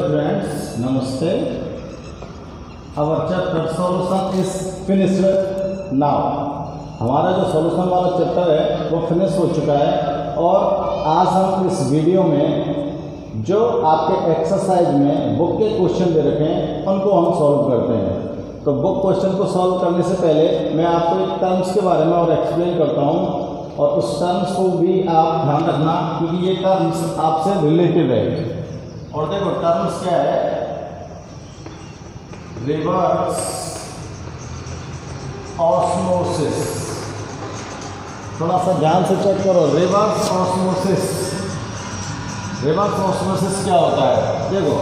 Friends, नमस्ते our chapter solution is finished now हमारा जो सॉल्यूशन वाला चैप्टर है वो फिनिश हो चुका है और आज हम इस वीडियो में जो आपके एक्सरसाइज में बुक के क्वेश्चन दे रखे हैं उनको हम सॉल्व करते हैं तो बुक क्वेश्चन को सॉल्व करने से पहले मैं आपको एक टर्म्स के बारे में और एक्सप्लेन करता हूँ और उस टर्म्स को भी आप ध्यान रखना क्योंकि ये टर्म्स आपसे रिलेटेड है और देखो टर्म्स क्या है रिवर्स ऑस्मोसिस थोड़ा सा ध्यान से चेक करो रिवर्स ऑस्मोसिस रिवर्स ऑस्मोसिस क्या होता है देखो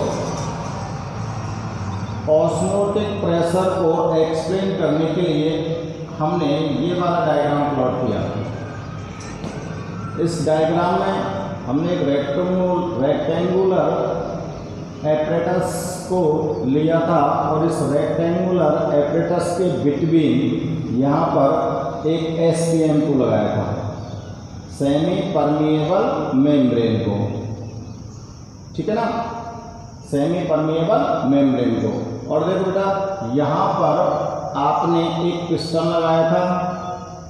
ऑस्मोटिक प्रेशर को एक्सप्लेन करने के लिए हमने ये वाला डायग्राम प्लॉट किया इस डायग्राम में हमने एक रेक्टेंगुलर एपरेटस को लिया था और इस रेक्टेंगुलर एपरेटस के बिटवीन यहाँ पर एक एस को लगाया था सेमी परमिएबल मेम्ब्रेन को ठीक है ना सेमी परमिएबल मेम्ब्रेन को और देखो बेटा यहाँ पर आपने एक पिस्टन लगाया था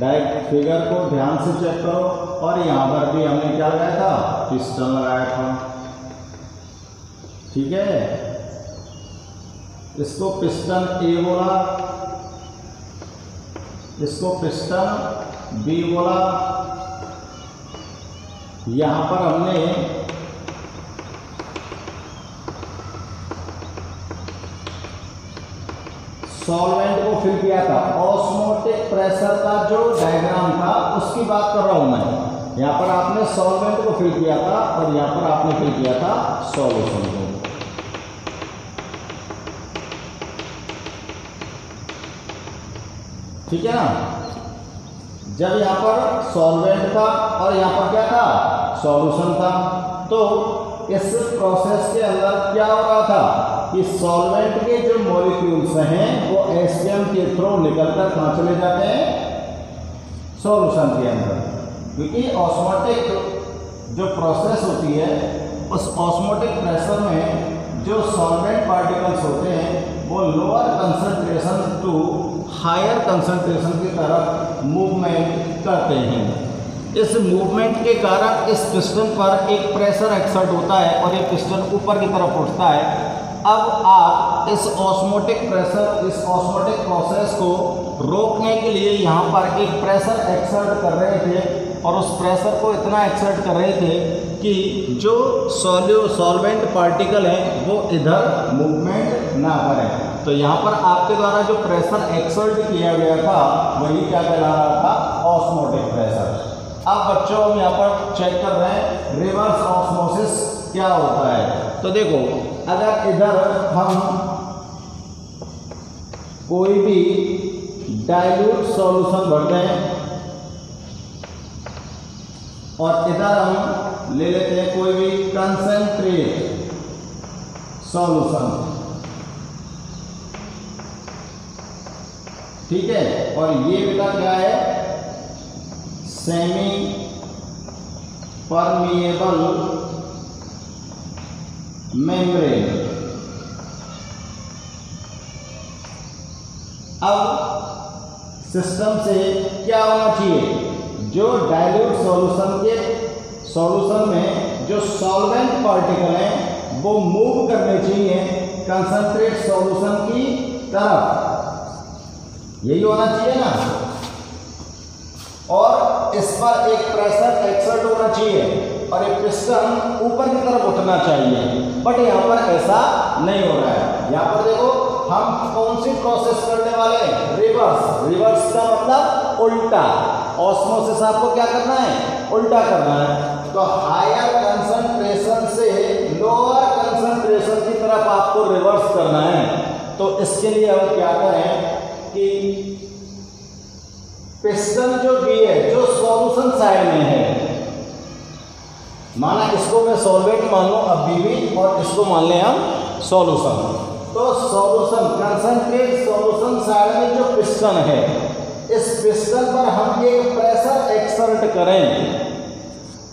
डायरेक्ट फिगर को ध्यान से चेक करो और यहाँ पर भी हमने क्या लगाया था पिस्टन लगाया था ठीक है इसको पिस्टन ए बोला इसको पिस्टन बी बोला यहां पर हमने सॉल्वेंट को फिल किया था ऑस्मोटिक प्रेशर का जो डायग्राम था उसकी बात कर रहा हूं मैं यहां पर आपने सॉल्वेंट को फिल किया था और यहां पर आपने फिल किया था सॉल्यूशन को ठीक है ना जब यहां पर सॉल्वेंट था और यहां पर क्या था सॉल्यूशन था तो इस प्रोसेस के अंदर क्या हो रहा था कि सॉल्वेंट के जो मॉलिक्यूल्स हैं वो एसियम के थ्रू निकलकर कहां चले जाते हैं सॉल्यूशन के अंदर क्योंकि ऑस्मोटिक जो प्रोसेस होती है उस ऑस्मोटिक प्रेशर में जो सॉल्वेंट पार्टिकल्स होते हैं वो lower concentration to higher concentration की तरफ मूवमेंट करते हैं इस मूवमेंट के कारण इस पिस्टन पर एक प्रेशर एक्सर्ट होता है और ये पिस्टन ऊपर की तरफ उठता है अब आप इस ऑस्मोटिक प्रेशर इस ऑस्मोटिक प्रोसेस को रोकने के लिए यहाँ पर एक प्रेशर एक्सर्ट कर रहे थे और उस प्रेशर को इतना एक्सर्ट कर रहे थे कि जो सॉल्यू सॉल्वेंट पार्टिकल हैं वो इधर मूवमेंट ना करें तो यहाँ पर आपके द्वारा जो प्रेशर एक्सर्ट किया गया था वही क्या कहला रहा था ऑस्मोटिक प्रेशर अब बच्चों हम यहाँ पर चेक कर रहे हैं रिवर्स ऑस्मोसिस क्या होता है तो देखो अगर इधर हम कोई भी डायल्यूट सॉल्यूशन भरते हैं और इधर हम ले लेते हैं कोई भी कंसेंट्रेट सॉल्यूशन ठीक है और ये बेटा क्या है सेमी परमिएबल मेम्ब्रेन अब सिस्टम से क्या होना चाहिए जो डायल्यूट सॉल्यूशन के सॉल्यूशन में जो सॉल्वेंट पार्टिकल हैं वो मूव करने चाहिए कंसंट्रेट सॉल्यूशन की तरफ यही होना चाहिए ना और इस पर एक प्रेशर एक्सर्ट होना चाहिए और एक पिस्टन ऊपर की तरफ उठना चाहिए बट यहाँ पर ऐसा नहीं हो रहा है यहाँ पर देखो हम कौन सी प्रोसेस करने वाले हैं रिवर्स रिवर्स का मतलब उल्टा ऑस्मोसिस आपको क्या करना है उल्टा करना है तो हायर कंसंट्रेशन से लोअर कंसंट्रेशन की तरफ आपको रिवर्स करना है तो इसके लिए हम क्या करें कि पिस्टन जो भी है जो सॉल्यूशन साइड में है माना इसको मैं सॉल्वेंट मान लो अभी भी और इसको मान लें हम सॉल्यूशन तो सॉल्यूशन कंसंट्रेट सॉल्यूशन साइड में जो पिस्टन है इस पिस्टन पर हम एक प्रेशर एक्सर्ट करें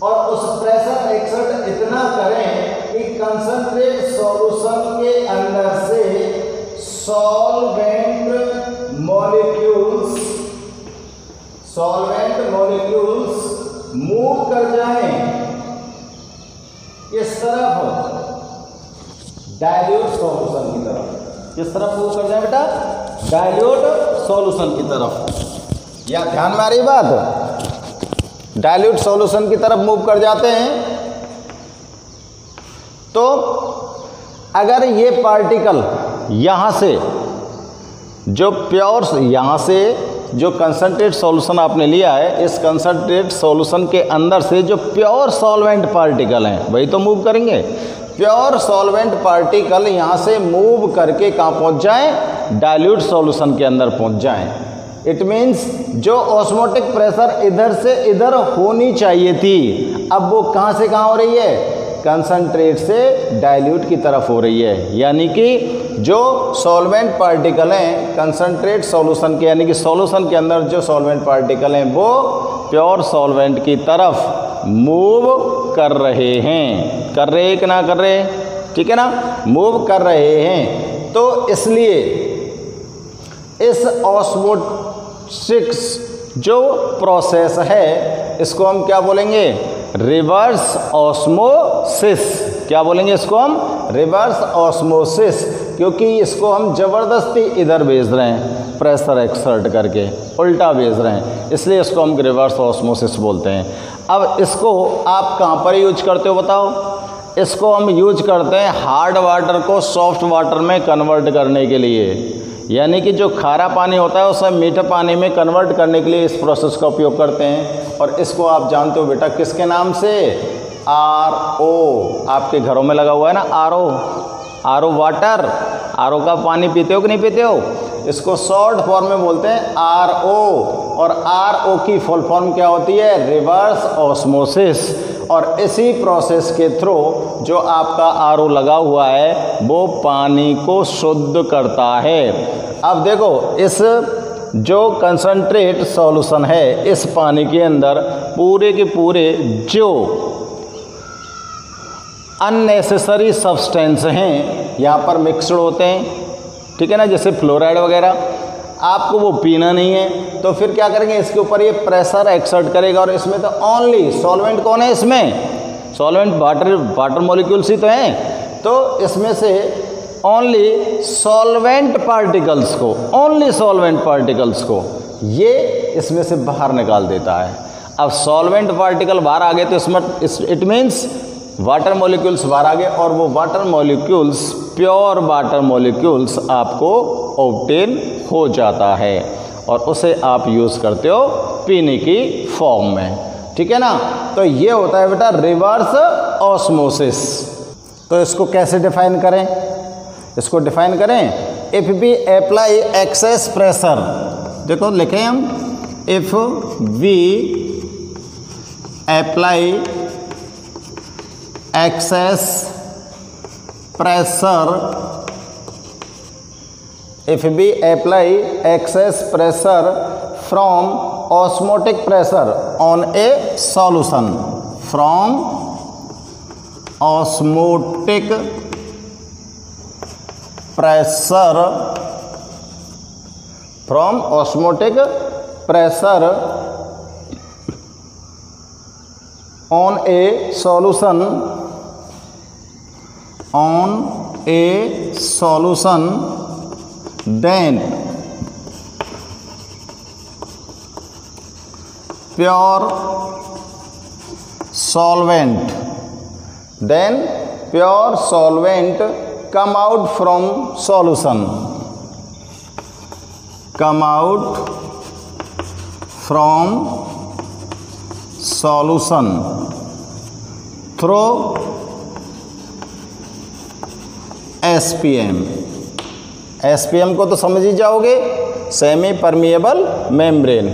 और उस प्रेशर एक्सर्ट इतना करें कि कंसंट्रेट सॉल्यूशन के अंदर से solvent molecules solvent molecules move कर जाएं किस तरफ डायल्यूट सॉल्यूशन की तरफ किस तरफ मूव कर जाए बेटा डायल्यूट सॉल्यूशन की तरफ या ध्यान में आ रही बात डायल्यूट सॉल्यूशन की तरफ मूव कर जाते हैं तो अगर ये पार्टिकल यहाँ से जो प्योर यहाँ से जो कंसनट्रेट सॉल्यूशन आपने लिया है इस कंसनट्रेट सॉल्यूशन के अंदर से जो प्योर सॉल्वेंट पार्टिकल हैं वही तो मूव करेंगे प्योर सॉल्वेंट पार्टिकल यहाँ से मूव करके कहाँ पहुँच जाए डाइल्यूट सॉल्यूशन के अंदर पहुंच जाएं इट मीन्स जो ऑस्मोटिक प्रेशर इधर से इधर होनी चाहिए थी अब वो कहाँ से कहाँ हो रही है कंसनट्रेट से डाइल्यूट की तरफ हो रही है यानी कि जो सॉल्वेंट पार्टिकल हैं कंसनट्रेट सॉल्यूशन के यानी कि सॉल्यूशन के अंदर जो सॉल्वेंट पार्टिकल हैं वो प्योर सॉल्वेंट की तरफ मूव कर रहे हैं कर रहे हैं कि ना कर रहे ठीक है ना मूव कर रहे हैं तो इसलिए इस ऑस्मोटिक्स जो प्रोसेस है इसको हम क्या बोलेंगे रिवर्स ऑस्मोसिस क्या बोलेंगे इसको हम रिवर्स ऑस्मोसिस क्योंकि इसको हम ज़बरदस्ती इधर भेज रहे हैं प्रेशर एक्सर्ट करके उल्टा भेज रहे हैं इसलिए इसको हम रिवर्स ऑस्मोसिस बोलते हैं अब इसको आप कहाँ पर यूज करते हो बताओ इसको हम यूज करते हैं हार्ड वाटर को सॉफ्ट वाटर में कन्वर्ट करने के लिए यानी कि जो खारा पानी होता है उसे मीठे पानी में कन्वर्ट करने के लिए इस प्रोसेस का उपयोग करते हैं और इसको आप जानते हो बेटा किसके नाम से आर ओ आपके घरों में लगा हुआ है ना R O R O water R O का पानी पीते हो कि नहीं पीते हो इसको शॉर्ट फॉर्म में बोलते हैं आर ओ और आर ओ की फुल फॉर्म क्या होती है रिवर्स ऑस्मोसिस और इसी प्रोसेस के थ्रू जो आपका आर लगा हुआ है वो पानी को शुद्ध करता है अब देखो इस जो कंसनट्रेट सॉल्यूशन है इस पानी के अंदर पूरे के पूरे जो अननेसेसरी सब्सटेंस हैं यहाँ पर मिक्सड होते हैं ठीक है ना जैसे फ्लोराइड वगैरह आपको वो पीना नहीं है तो फिर क्या करेंगे इसके ऊपर ये प्रेशर एक्सर्ट करेगा और इसमें तो ओनली सॉल्वेंट कौन है इसमें सॉल्वेंट वाटर वाटर मॉलिक्यूल्स ही तो हैं तो इसमें से ओनली सॉल्वेंट पार्टिकल्स को ओनली सॉल्वेंट पार्टिकल्स को ये इसमें से बाहर निकाल देता है अब सॉल्वेंट पार्टिकल बाहर आ गए तो इसमें इट मीन्स वाटर मॉलिक्यूल्स बाहर आ गए और वो water molecules pure water molecules आपको ऑप्टेन हो जाता है और उसे आप यूज़ करते हो पीने की फॉर्म में ठीक है ना तो ये होता है बेटा रिवर्स ऑस्मोसिस तो इसको कैसे डिफाइन करें इसको डिफाइन करें if we apply excess pressure देखो लिखें हम if we apply excess pressure, if we apply excess pressure from osmotic pressure on a solution, from osmotic pressure, from osmotic pressure on a solution on a solution then pure solvent then pure solvent come out from solution come out from solution through S P M S P M को तो समझ ही जाओगे semi permeable membrane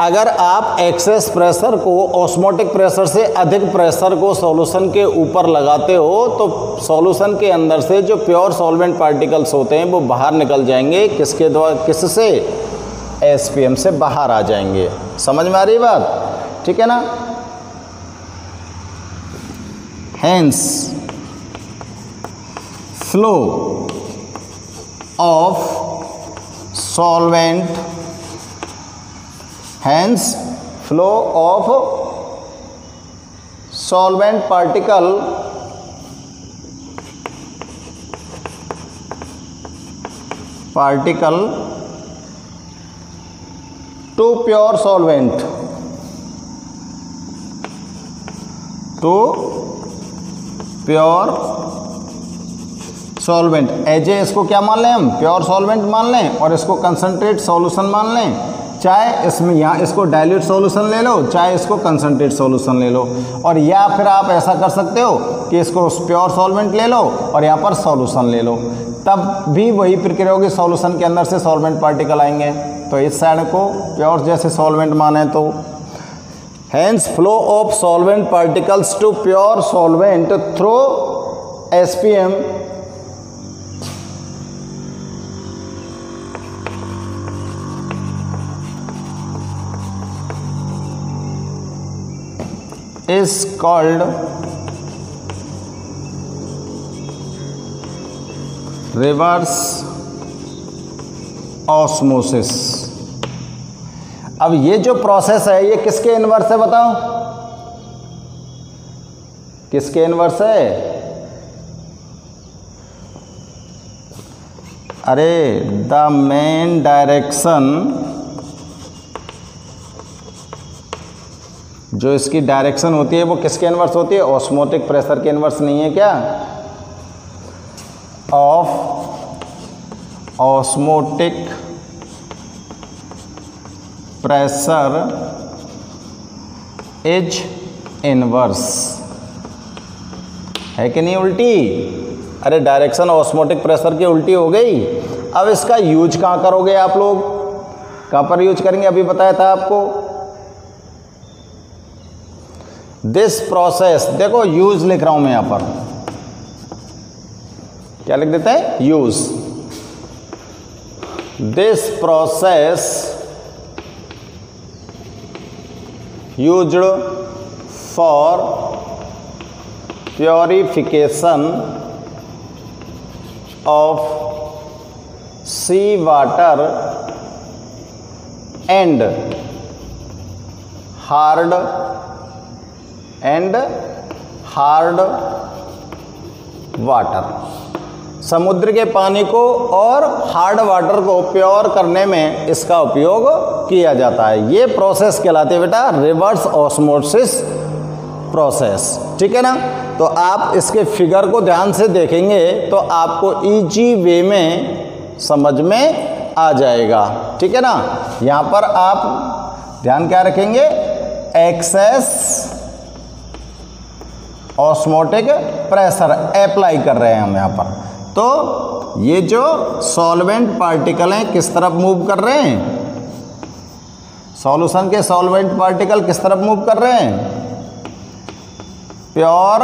अगर आप excess pressure को osmotic pressure से अधिक प्रेशर को सॉल्यूशन के ऊपर लगाते हो तो सॉल्यूशन के अंदर से जो प्योर सॉल्वेंट पार्टिकल्स होते हैं वो बाहर निकल जाएंगे किसके द्वारा पी एम से बाहर आ जाएंगे समझ में आ रही बात ठीक है ना hence flow of solvent, hence flow of solvent particle to pure solvent, to pure solvent as a इसको क्या मान लें हम प्योर सॉल्वेंट मान लें और इसको कंसनट्रेट सॉल्यूशन मान लें चाहे इसमें यहाँ इसको डायल्यूट सॉल्यूशन ले लो चाहे इसको कंसनट्रेट सॉल्यूशन ले लो और या फिर आप ऐसा कर सकते हो कि इसको प्योर सॉल्वेंट ले लो और यहाँ पर सॉल्यूशन ले लो तब भी वही प्रक्रिया होगी सॉल्यूशन के अंदर से सॉल्वेंट पार्टिकल आएंगे तो इस साइड को प्योर जैसे सॉल्वेंट माने तो hence flow of solvent particles to pure solvent through S P M is called reverse osmosis अब ये जो प्रोसेस है ये किसके इनवर्स है बताओ किसके इनवर्स है अरे द मेन डायरेक्शन जो इसकी डायरेक्शन होती है वो किसके इन्वर्स होती है ऑस्मोटिक प्रेशर के इन्वर्स नहीं है क्या of osmotic pressure is inverse है कि नहीं उल्टी अरे डायरेक्शन ऑस्मोटिक प्रेशर की उल्टी हो गई अब इसका यूज कहाँ करोगे आप लोग कहाँ पर यूज करेंगे अभी बताया था आपको दिस प्रोसेस देखो यूज लिख रहा हूं मैं यहां पर क्या लिख देते हैं use this process use for purification of sea water and hard and hard water समुद्र के पानी को और हार्ड वाटर को प्योर करने में इसका उपयोग किया जाता है ये प्रोसेस कहलाती है बेटा रिवर्स ऑस्मोसिस प्रोसेस ठीक है ना तो आप इसके फिगर को ध्यान से देखेंगे तो आपको इजी वे में समझ में आ जाएगा ठीक है ना यहाँ पर आप ध्यान क्या रखेंगे एक्सेस ऑस्मोटिक प्रेशर अप्लाई कर रहे हैं हम यहाँ पर तो ये जो सॉल्वेंट पार्टिकल हैं किस तरफ मूव कर रहे हैं सॉल्यूशन के सॉल्वेंट पार्टिकल किस तरफ मूव कर रहे हैं प्योर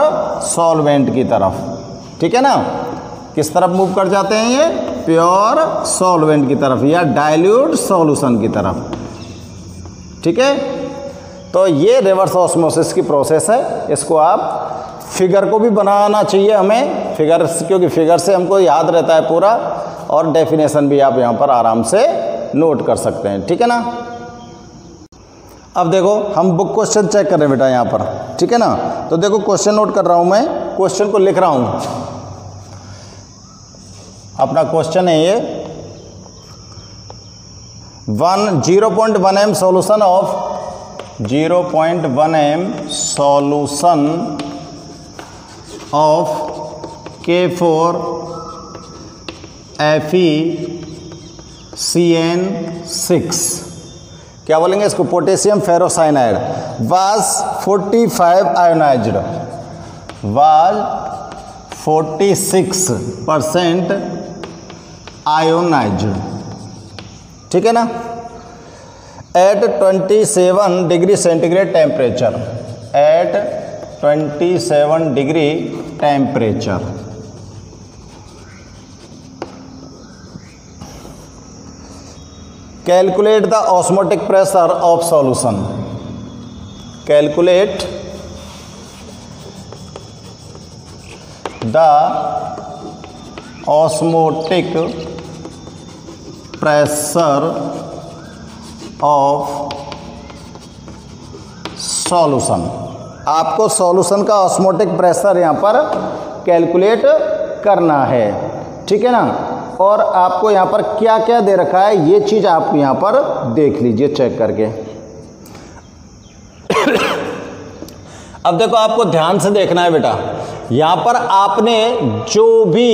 सॉल्वेंट की तरफ ठीक है ना किस तरफ मूव कर जाते हैं ये प्योर सॉल्वेंट की तरफ या डाइल्यूट सॉल्यूशन की तरफ ठीक है तो ये रिवर्स ऑस्मोसिस की प्रोसेस है इसको आप फिगर को भी बनाना चाहिए हमें फिगर क्योंकि फिगर से हमको याद रहता है पूरा और डेफिनेशन भी आप यहाँ पर आराम से नोट कर सकते हैं ठीक है ना अब देखो हम बुक क्वेश्चन चेक कर रहे हैं बेटा यहाँ पर ठीक है ना तो देखो क्वेश्चन नोट कर रहा हूँ मैं क्वेश्चन को लिख रहा हूँ अपना क्वेश्चन है ये one zero point one M solution of zero point one M solution of K four F E C N six क्या बोलेंगे इसको potassium ferrocyanide was 45 ionised was 46 percent ionised ठीक है ना at 27 degree centigrade temperature at 27 degree temperature. Calculate the osmotic pressure of solution. Calculate the osmotic pressure of solution. आपको solution का osmotic pressure यहाँ पर कैलकुलेट करना है ठीक है ना और आपको यहाँ पर क्या क्या दे रखा है ये चीज़ आप यहाँ पर देख लीजिए चेक करके अब देखो आपको ध्यान से देखना है बेटा यहाँ पर आपने जो भी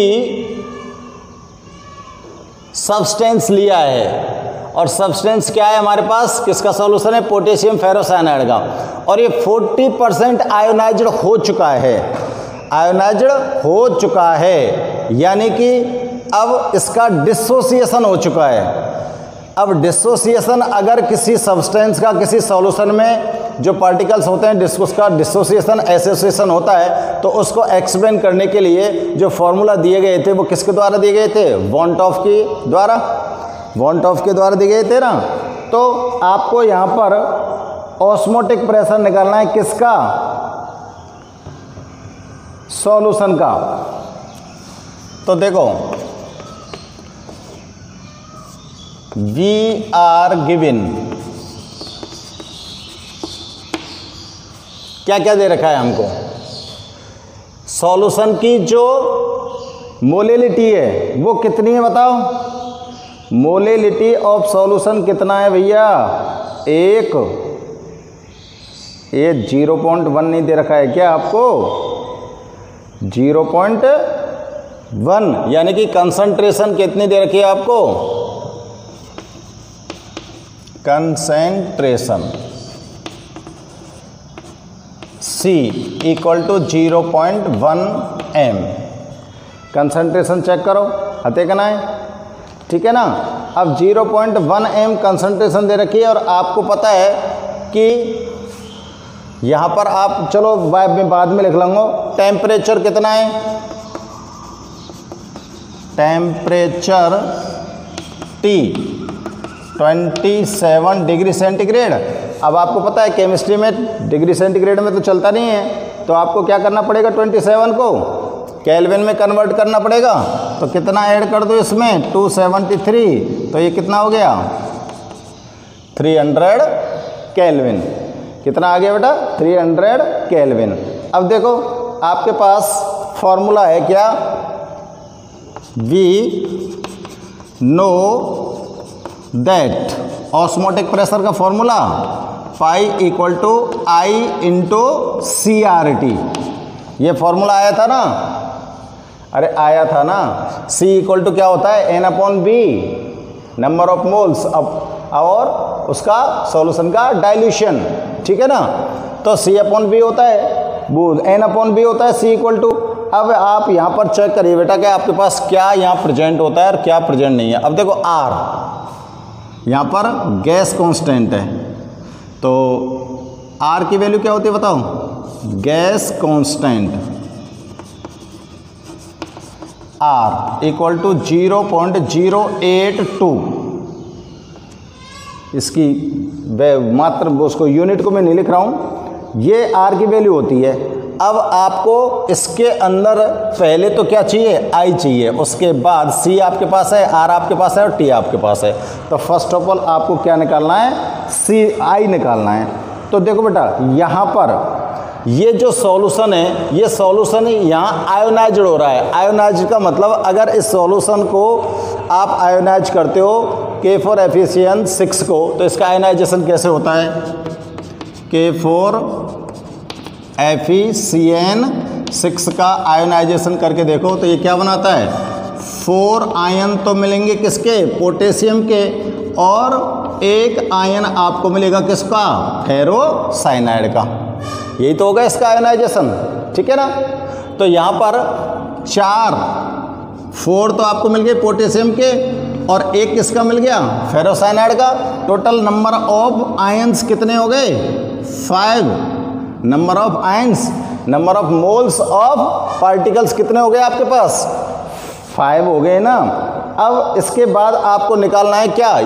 सब्सटेंस लिया है और सब्सटेंस क्या है हमारे पास किसका सॉल्यूशन है पोटेशियम फेरोसाइनाइड का और ये 40 परसेंट आयोनाइज हो चुका है आयोनाइज हो चुका है यानी कि अब इसका डिसोसिएशन हो चुका है अब डिसोसिएशन अगर किसी सब्सटेंस का किसी सॉल्यूशन में जो पार्टिकल्स होते हैं डिस्कोस का डिसोसिएशन एसोसिएशन होता है तो उसको एक्सप्लेन करने के लिए जो फॉर्मूला दिए गए थे वो किसके द्वारा दिए गए थे वॉन्ट ऑफ के द्वारा वॉन्ट ऑफ के द्वारा दी गई ना तो आपको यहाँ पर ऑस्मोटिक प्रेशर निकालना है किसका सॉल्यूशन का तो देखो वी आर गिविन क्या क्या दे रखा है हमको सॉल्यूशन की जो मोलिलिटी है वो कितनी है बताओ मोलिलिटी ऑफ सॉल्यूशन कितना है भैया एक ये जीरो पॉइंट वन नहीं दे रखा है क्या आपको जीरो पॉइंट वन यानी कि कंसंट्रेशन कितनी दे रखी है आपको concentration C equal to zero point one M concentration check करो हते कहना है ठीक है ना अब 0.1 पॉइंट एम कंसनट्रेशन दे रखी है और आपको पता है कि यहाँ पर आप चलो वाइब में बाद में लिख लेंगे टेम्परेचर कितना है टेम्परेचर टी 27 डिग्री सेंटीग्रेड अब आपको पता है केमिस्ट्री में डिग्री सेंटीग्रेड में तो चलता नहीं है तो आपको क्या करना पड़ेगा 27 को कैलविन में कन्वर्ट करना पड़ेगा तो कितना ऐड कर दो इसमें 273 तो ये कितना हो गया 300 हंड्रेड कैलविन कितना आ गया बेटा 300 हंड्रेड कैलविन अब देखो आपके पास फॉर्मूला है क्या we know that osmotic pressure का formula pi equal to I into C R T ये फॉर्मूला आया था ना अरे आया था ना C इक्वल टू क्या होता है N upon V number of moles अब और उसका सॉल्यूशन का डाइल्यूशन ठीक है ना तो C अपॉन बी होता है बूंद एन अपॉन बी होता है C इक्वल टू अब आप यहाँ पर चेक करिए बेटा क्या आपके पास क्या यहाँ प्रेजेंट होता है और क्या प्रेजेंट नहीं है अब देखो R यहाँ पर गैस कॉन्स्टेंट है तो R की वैल्यू क्या होती है बताओ gas constant R equal to zero point zero eight two इसकी मात्र उसको यूनिट को मैं नहीं लिख रहा हूँ ये आर की वैल्यू होती है अब आपको इसके अंदर पहले तो क्या चाहिए आई चाहिए उसके बाद सी आपके पास है आर आपके पास है और टी आपके पास है तो फर्स्ट ऑफ ऑल आपको क्या निकालना है सी आई निकालना है तो देखो बेटा यहाँ पर ये जो सॉल्यूशन है ये सॉल्यूशन यहाँ आयोनाइज हो रहा है आयोनाइज का मतलब अगर इस सॉल्यूशन को आप आयोनाइज करते हो के फोर एफिशियन सिक्स को तो इसका आयोनाइजेशन कैसे होता है के फोर एफिशियन सिक्स का आयोनाइजेशन करके देखो तो ये क्या बनाता है फोर आयन तो मिलेंगे किसके पोटेशियम के और एक आयन आपको मिलेगा किसका फेरोसाइनाइड का यही तो होगा इसका आयोनाइजेशन ठीक है ना तो यहाँ पर चार फोर तो आपको मिल गए पोटेशियम के और एक किसका मिल गया फेरोसाइनाइड का टोटल नंबर ऑफ आयंस कितने हो गए five number of ions number of moles of particles कितने हो गए आपके पास फाइव हो गए ना अब इसके बाद आपको निकालना है क्या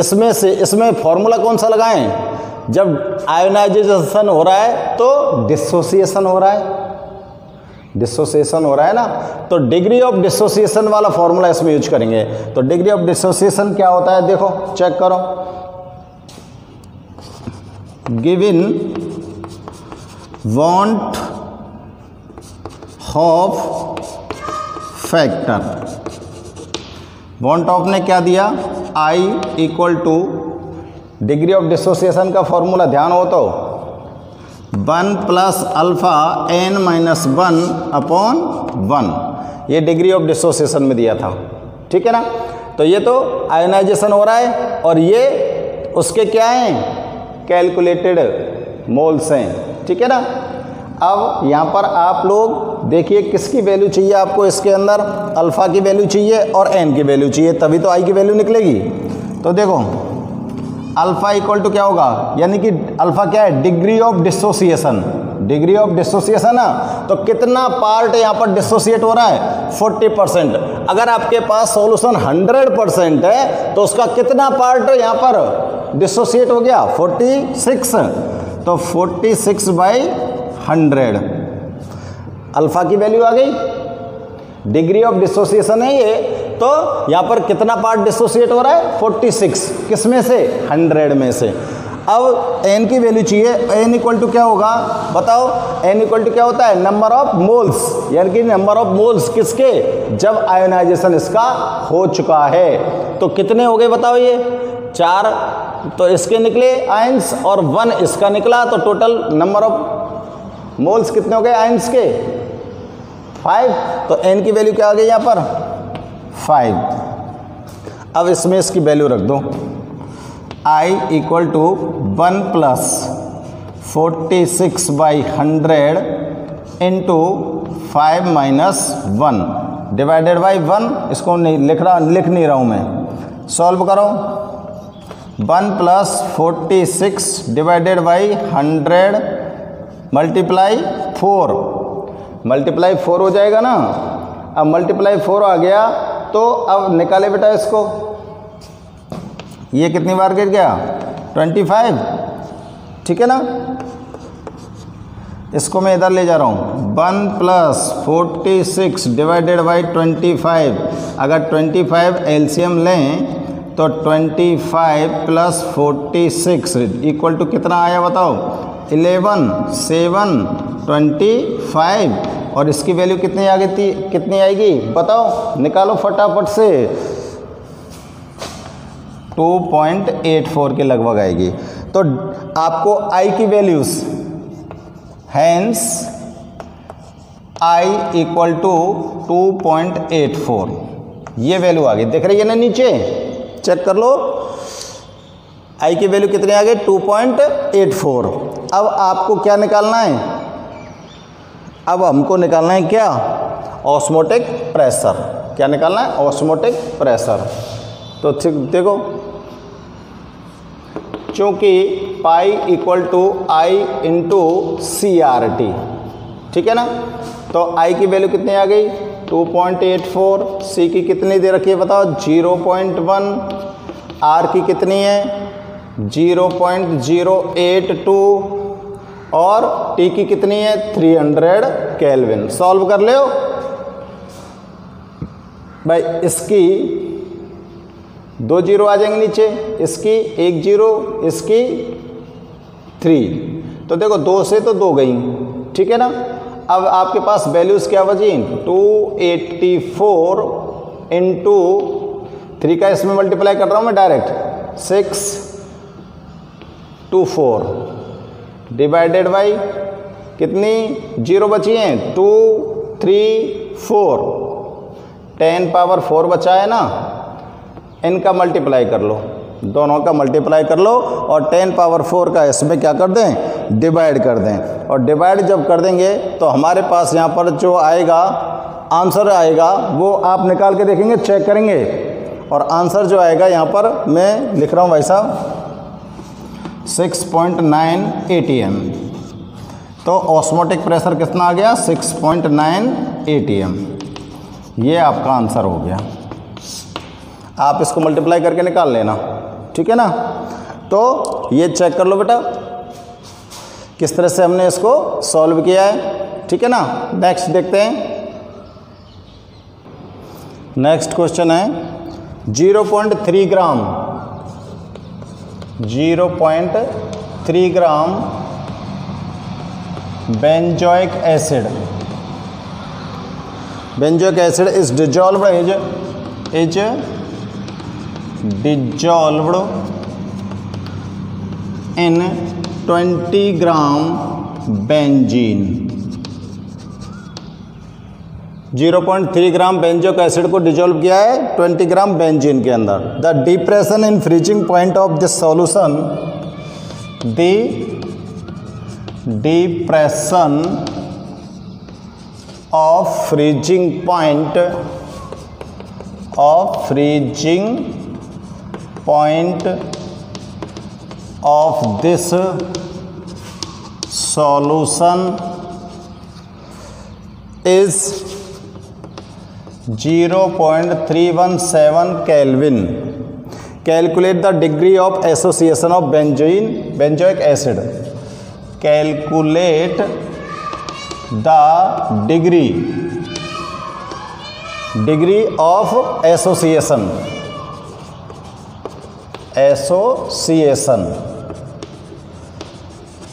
इसमें से इसमें फॉर्मूला कौन सा लगाएं जब आयोनाइजेशन हो रहा है तो डिसोसिएशन हो रहा है डिसोसिएशन हो रहा है ना तो डिग्री ऑफ डिसोसिएशन वाला फॉर्मूला इसमें यूज करेंगे तो डिग्री ऑफ डिसोसिएशन क्या होता है देखो चेक करो given van't Hoff factor van't Hoff ने क्या दिया I equal to degree of dissociation का फॉर्मूला ध्यान हो तो one plus alpha N minus one upon one ये डिग्री ऑफ डिसोसिएशन में दिया था ठीक है ना तो ये तो आयोनाइजेशन हो रहा है और ये उसके क्या हैं कैलकुलेटेड मोल्स हैं ठीक है ना अब यहाँ पर आप लोग देखिए किसकी वैल्यू चाहिए आपको इसके अंदर अल्फ़ा की वैल्यू चाहिए और एन की वैल्यू चाहिए तभी तो आई की वैल्यू निकलेगी तो देखो अल्फ़ा इक्वल टू क्या होगा यानी कि अल्फ़ा क्या है degree of dissociation degree of dissociation है तो कितना पार्ट यहाँ पर डिसोसिएट हो रहा है 40 परसेंट अगर आपके पास सॉल्यूशन 100 परसेंट है तो उसका कितना पार्ट यहाँ पर डिसोसिएट हो गया 46 तो 46 सिक्स बाई हंड्रेड अल्फ़ा की वैल्यू आ गई डिग्री ऑफ डिसोसिएशन है ये तो यहाँ पर कितना पार्ट डिसोसिएट हो रहा है 46 किस में से 100 में से अब एन की वैल्यू चाहिए एन इक्वल टू क्या होगा बताओ एन इक्वल टू क्या होता है नंबर ऑफ मोल्स यानी कि नंबर ऑफ मोल्स किसके जब आयोनाइजेशन इसका हो चुका है तो कितने हो गए बताओ ये चार तो इसके निकले आयंस और वन इसका निकला तो टोटल नंबर ऑफ मोल्स कितने हो गए आयंस के फाइव तो एन की वैल्यू क्या आ गई यहाँ पर फाइव अब इसमें इसकी वैल्यू रख दो I equal to one plus forty six by hundred into five minus one divided by one इसको नहीं लिख रहा लिख नहीं रहा हूँ मैं सॉल्व करो one plus forty six divided by hundred multiply four multiply four हो जाएगा ना अब मल्टीप्लाई फोर आ गया तो अब निकाले बेटा इसको ये कितनी बार गिर गया ट्वेंटी फाइव ठीक है ना इसको मैं इधर ले जा रहा हूँ one plus forty six divided by twenty five अगर ट्वेंटी फाइव एम लें तो twenty five plus forty six equal to कितना आया बताओ इलेवन सेवन ट्वेंटी फाइव और इसकी वैल्यू कितनी आ गई थी कितनी आएगी बताओ निकालो फटाफट से 2.84 के लगभग आएगी तो आपको आई की values hence I equal to 2.84 ये वैल्यू आ गई देख रही है ना नीचे चेक कर लो आई की वैल्यू कितनी आ गई 2.84 अब आपको क्या निकालना है अब हमको निकालना है क्या ऑस्मोटिक प्रेशर क्या निकालना है ऑस्मोटिक प्रेशर तो देखो चूँकि pi equal to I into C R T ठीक है ना तो आई की वैल्यू कितनी आ गई 2.84 सी की कितनी दे रखी है बताओ 0.1 आर की कितनी है 0.082 और टी की कितनी है 300 हंड्रेड कैलविन सॉल्व कर ले भाई इसकी दो जीरो आ जाएंगे नीचे इसकी एक जीरो इसकी थ्री तो देखो दो से तो दो गई ठीक है ना अब आपके पास वैल्यूज़ क्या बची two eighty four into three का इसमें मल्टीप्लाई कर रहा हूँ मैं direct six two four divided by कितनी जीरो बची हैं two three four ten power four बचा है ना इनका मल्टीप्लाई कर लो दोनों का मल्टीप्लाई कर लो और टेन पावर फोर का इसमें क्या कर दें डिवाइड कर दें और डिवाइड जब कर देंगे तो हमारे पास यहाँ पर जो आएगा आंसर आएगा वो आप निकाल के देखेंगे चेक करेंगे और आंसर जो आएगा यहाँ पर मैं लिख रहा हूँ भाई साहब 6.9 पॉइंट तो ऑस्मोटिक प्रेशर कितना आ गया 6.9 पॉइंट ये आपका आंसर हो गया आप इसको मल्टीप्लाई करके निकाल लेना ठीक है ना तो ये चेक कर लो बेटा किस तरह से हमने इसको सॉल्व किया है ठीक है ना नेक्स्ट देखते हैं नेक्स्ट क्वेश्चन है 0.3 gram 0.3 gram benzoic acid benzoic acid is dissolve is is dissolve in 20 gram benzene 0.3 gram benzoic acid को डिजोल्व किया है 20 ग्राम बेंजीन के अंदर the depression in freezing point of this solution the depression of freezing point of freezing point of this solution is 0.317 Kelvin. Calculate the degree of association of benzoic acid. Calculate the degree of association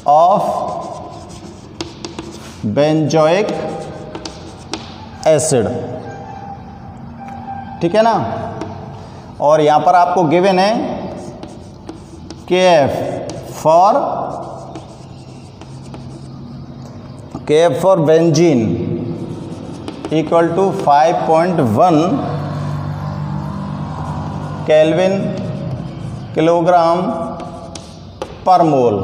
of benzoic acid. ठीक है ना और यहाँ पर आपको given है K F for K F for benzene equal to 5.1 kelvin kilogram per mole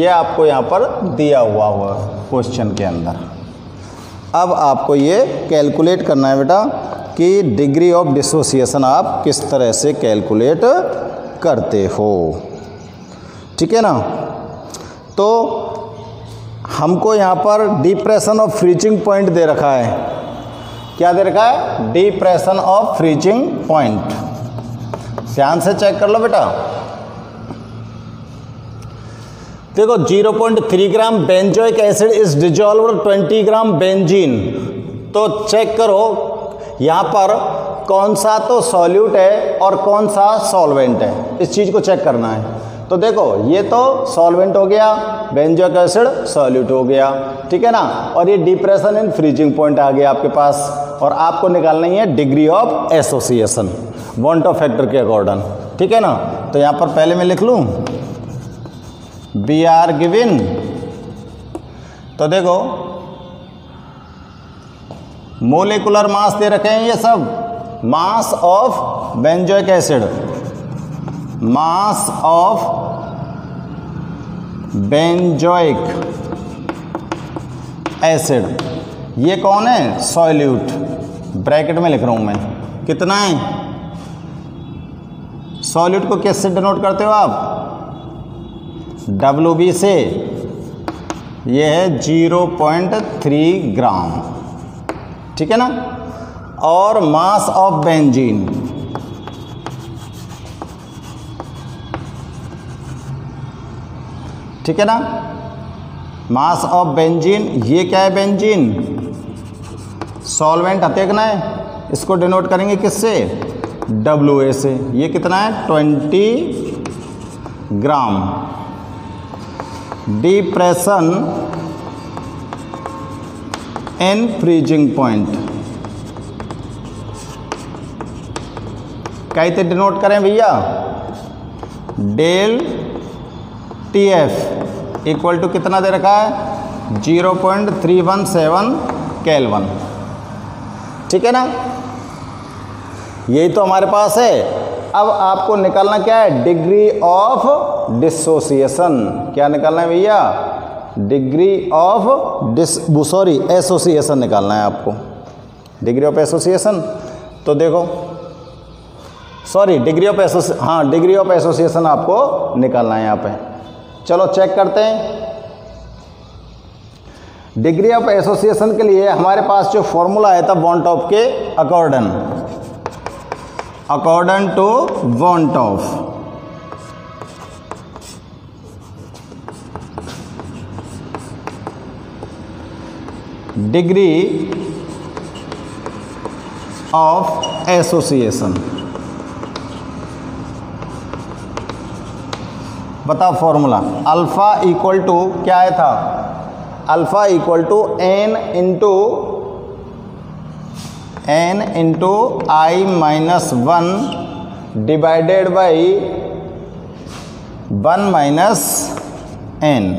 ये आपको यहाँ पर दिया हुआ हुआ क्वेश्चन के अंदर अब आपको ये कैलकुलेट करना है बेटा कि डिग्री ऑफ डिसोसिएशन आप किस तरह से कैलकुलेट करते हो ठीक है ना तो हमको यहाँ पर डिप्रेशन ऑफ फ्रीचिंग पॉइंट दे रखा है क्या दे रखा है डिप्रेशन ऑफ फ्रीचिंग पॉइंट ध्यान से चेक कर लो बेटा देखो 0.3 gram benzoic acid is dissolve 20 gram benzene तो चेक करो यहाँ पर कौन सा तो सॉल्यूट है और कौन सा सॉल्वेंट है इस चीज़ को चेक करना है तो देखो ये तो सॉल्वेंट हो गया बेंजोक एसिड सॉल्यूट हो गया ठीक है ना और ये डिप्रेशन एंड फ्रीजिंग पॉइंट आ गया आपके पास और आपको निकालना ही है degree of association van't Hoff factor के अकॉर्डन ठीक है ना तो यहाँ पर पहले मैं लिख लूँ बी आर गिविन तो देखो मोलिकुलर मास दे रखे हैं ये सब mass of benzoic acid mass of benzoic acid ये कौन है सॉल्यूट ब्रैकेट में लिख रहा हूं मैं कितना है सॉल्यूट को कैसे डिनोट करते हो आप डब्ल्यू बी से यह है जीरो पॉइंट थ्री ग्राम ठीक है ना और मास ऑफ बेंजीन ठीक है ना मास ऑफ बेंजीन ये क्या है बेंजीन सॉल्वेंट ना है इसको डिनोट करेंगे किससे डब्ल्यू ए से ये कितना है twenty gram depression in freezing point कैसे डिनोट करें भैया del T F equal to कितना दे रखा है zero point three one seven केल वन ठीक है ना यही तो हमारे पास है अब आपको निकालना क्या है डिग्री ऑफ डिसोसिएशन क्या निकालना है भैया degree of dis sorry association निकालना है आपको डिग्री ऑफ एसोसिएशन तो देखो सॉरी डिग्री ऑफ एसोसिए हाँ डिग्री ऑफ एसोसिएशन आपको निकालना है यहाँ पे चलो चेक करते हैं डिग्री ऑफ एसोसिएशन के लिए हमारे पास जो फॉर्मूला है था वॉन्ट ऑफ के according according to van't Hoff degree of association बताओ फॉर्मूला अल्फ़ा इक्वल टू क्या आया था alpha equal to n into n into I minus one divided by one minus n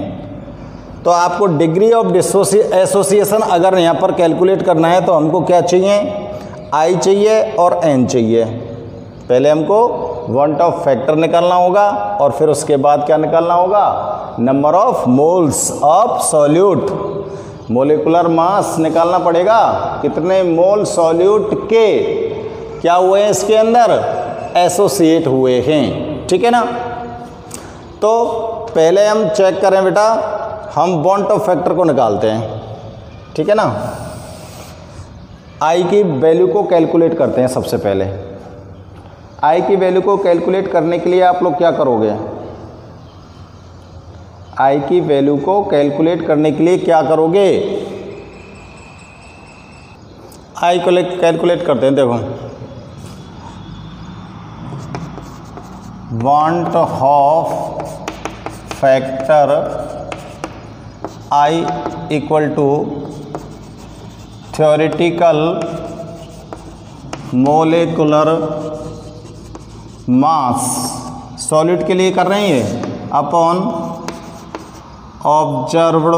तो आपको डिग्री ऑफ एसोसिएशन अगर यहाँ पर कैलकुलेट करना है तो हमको क्या चाहिए आई चाहिए और एन चाहिए पहले हमको वंट ऑफ फैक्टर निकालना होगा और फिर उसके बाद क्या निकालना होगा number of moles of solute molecular mass निकालना पड़ेगा कितने मोल सॉल्यूट के क्या हुए हैं इसके अंदर एसोसिएट हुए हैं ठीक है ना तो पहले हम चेक करें बेटा हम बॉन्ट ऑफ फैक्टर को निकालते हैं ठीक है ना आई की वैल्यू को कैलकुलेट करते हैं सबसे पहले आई की वैल्यू को कैलकुलेट करने के लिए आप लोग क्या करोगे आई की वैल्यू को कैलकुलेट करने के लिए क्या करोगे आई को कैलकुलेट करते हैं देखो van't Hoff factor I equal to theoretical molecular mass solid के लिए कर रहे हैं ये अपॉन ऑब्जर्व्ड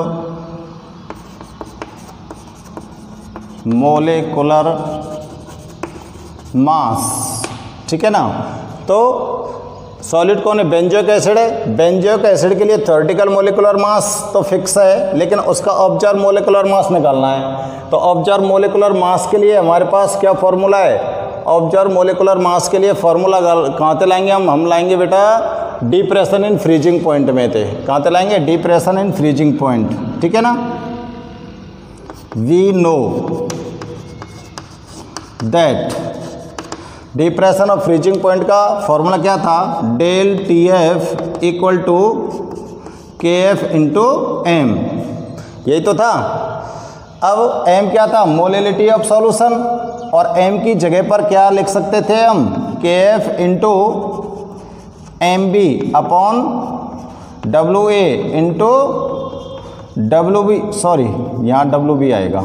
मोलेकुलर मास ठीक है ना तो सॉलिड कौन है बेंजोइक एसिड है बेंजोइक एसिड के लिए थ्योरेटिकल मोलिकुलर मास तो फिक्स है लेकिन उसका ऑब्जर्व मोलिकुलर मास निकालना है तो ऑब्जर्व मोलिकुलर मास के लिए हमारे पास क्या फॉर्मूला है ऑब्जर्व मोलिकुलर मास के लिए फॉर्मूला कहाँ से लाएंगे हम हम लाएंगे बेटा डिप्रेशन इन फ्रीजिंग पॉइंट में थे कहाँ से लाएंगे डिप्रेशन इन फ्रीजिंग पॉइंट ठीक है ना we know that depression of freezing point का फॉर्मूला क्या था del T F equal to K F into M यही तो था अब एम क्या था मोलिलिटी ऑफ सॉल्यूशन और एम की जगह पर क्या लिख सकते थे हम K F into M B upon W A into W B sorry यहाँ डब्लू बी आएगा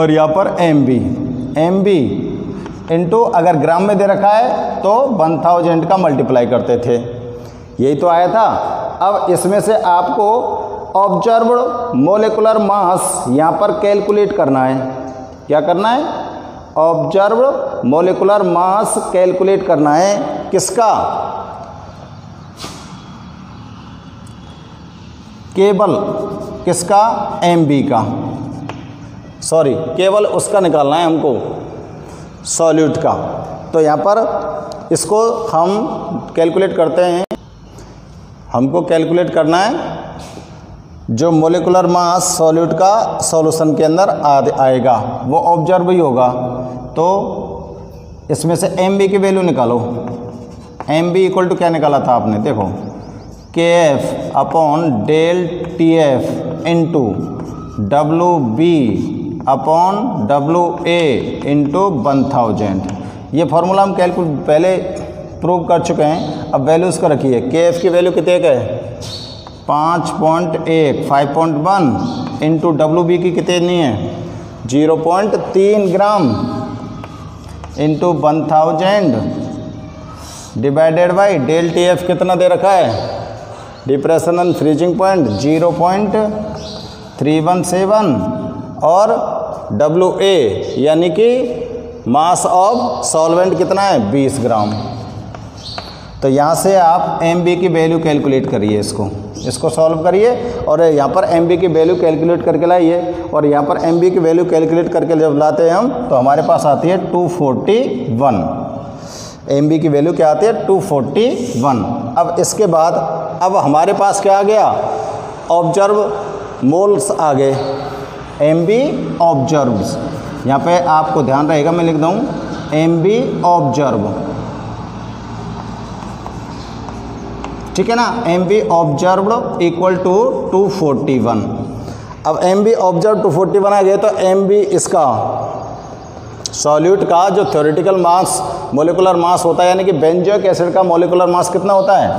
और यहाँ पर M B M B into अगर ग्राम में दे रखा है तो वन थाउजेंड का मल्टीप्लाई करते थे यही तो आया था अब इसमें से आपको ऑब्जर्व मोलिकुलर मास यहाँ पर कैलकुलेट करना है क्या करना है ऑब्जर्व मोलिकुलर मास कैलकुलेट करना है किसका केवल किसका एम का सॉरी केवल उसका निकालना है हमको सॉल्यूट का तो यहाँ पर इसको हम कैलकुलेट करते हैं हमको कैलकुलेट करना है जो मोलिकुलर मास सॉल्यूट का सॉल्यूशन के अंदर आ आएगा वो ऑब्जर्व ही होगा तो इसमें से एम बी की वैल्यू निकालो एम बी इक्वल टू क्या निकाला था आपने देखो K F upon del T F into W B upon W A into one thousand ये फार्मूला हम कैलकुल पहले प्रूव कर चुके हैं अब वैल्यूज़ का रखिए के एफ की वैल्यू कितने का है पाँच पॉइंट एक five point one into W B की कितनी है जीरो पॉइंट तीन gram into one thousand divided by del T F कितना दे रखा है depression and freezing point zero point three one seven और डब्ल्यू ए यानी कि मास ऑफ सॉल्वेंट कितना है 20 ग्राम तो यहाँ से आप एम बी की वैल्यू कैलकुलेट करिए इसको इसको सॉल्व करिए और यहाँ पर एम बी की वैल्यू कैलकुलेट करके लाइए और यहाँ पर एम बी की वैल्यू कैलकुलेट करके जब लाते हैं हम तो हमारे पास आती है 241 एम बी की वैल्यू क्या आती है 241 अब इसके बाद अब हमारे पास क्या आ गया ऑब्जर्व मोल्स आ गए एम बी ऑब्जर्व यहाँ पे आपको ध्यान रहेगा मैं लिख दूँ एम बी ऑब्जर्व ठीक है ना M B observe equal to two forty one अब M B observe two forty one आ गया तो एम बी इसका सॉल्यूट का जो थ्योरेटिकल मास मोलिकुलर मास होता है यानी कि बेंजोइक एसिड का मोलिकुलर मास कितना होता है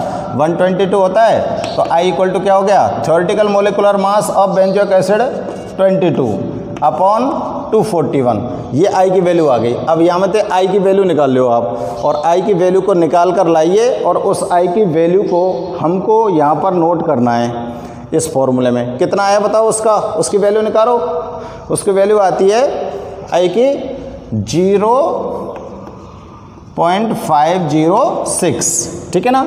122 होता है तो आई इक्वल टू क्या हो गया theoretical molecular mass of benzoic acid twenty two upon two forty one ये आई की वैल्यू आ गई अब यहाँ मत आई की वैल्यू निकाल लो आप और आई की वैल्यू को निकाल कर लाइए और उस आई की वैल्यू को हमको यहाँ पर नोट करना है इस फॉर्मूले में कितना आया बताओ उसका उसकी वैल्यू निकालो उसकी वैल्यू आती है आई की zero point five zero six ठीक है ना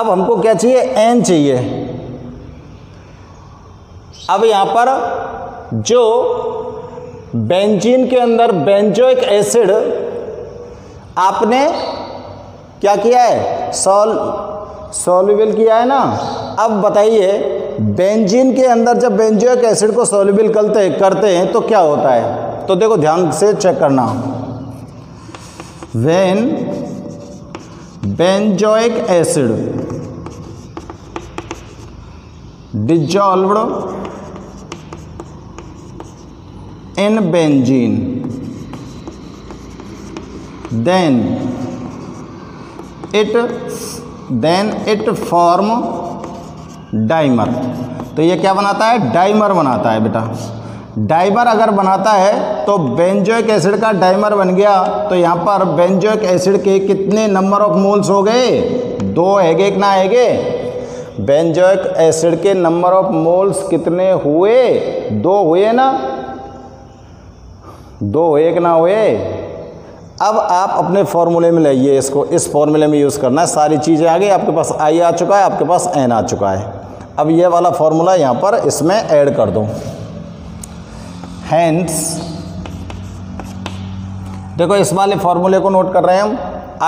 अब हमको क्या चाहिए एन चाहिए अब यहाँ पर जो बेंजीन के अंदर बेंजोइक एसिड आपने क्या किया है सॉल सॉल्यूबल किया है ना अब बताइए बेंजीन के अंदर जब बेंजोइक एसिड को सॉल्यूबल करते करते हैं तो क्या होता है तो देखो ध्यान से चेक करना when benzoic acid dissolved in benzene then it then it form dimer तो ये क्या बनाता है डाइमर बनाता है बेटा डाइमर अगर बनाता है तो बेंजोइक एसिड का डाइमर बन गया तो यहाँ पर बेंजोइक एसिड के कितने नंबर ऑफ मोल्स हो गए दो हैगे ना हैगे बेंजोइक एसिड के नंबर ऑफ मोल्स कितने हुए दो हुए ना दो एक ना हो अब आप अपने फॉर्मूले में लाइए इसको इस फॉर्मूले में यूज़ करना है सारी चीज़ें आ गई आपके पास आई आ चुका है आपके पास एन आ चुका है अब ये वाला फॉर्मूला यहाँ पर इसमें ऐड कर दो हैंड्स देखो इस वाले फॉर्मूले को नोट कर रहे हैं हम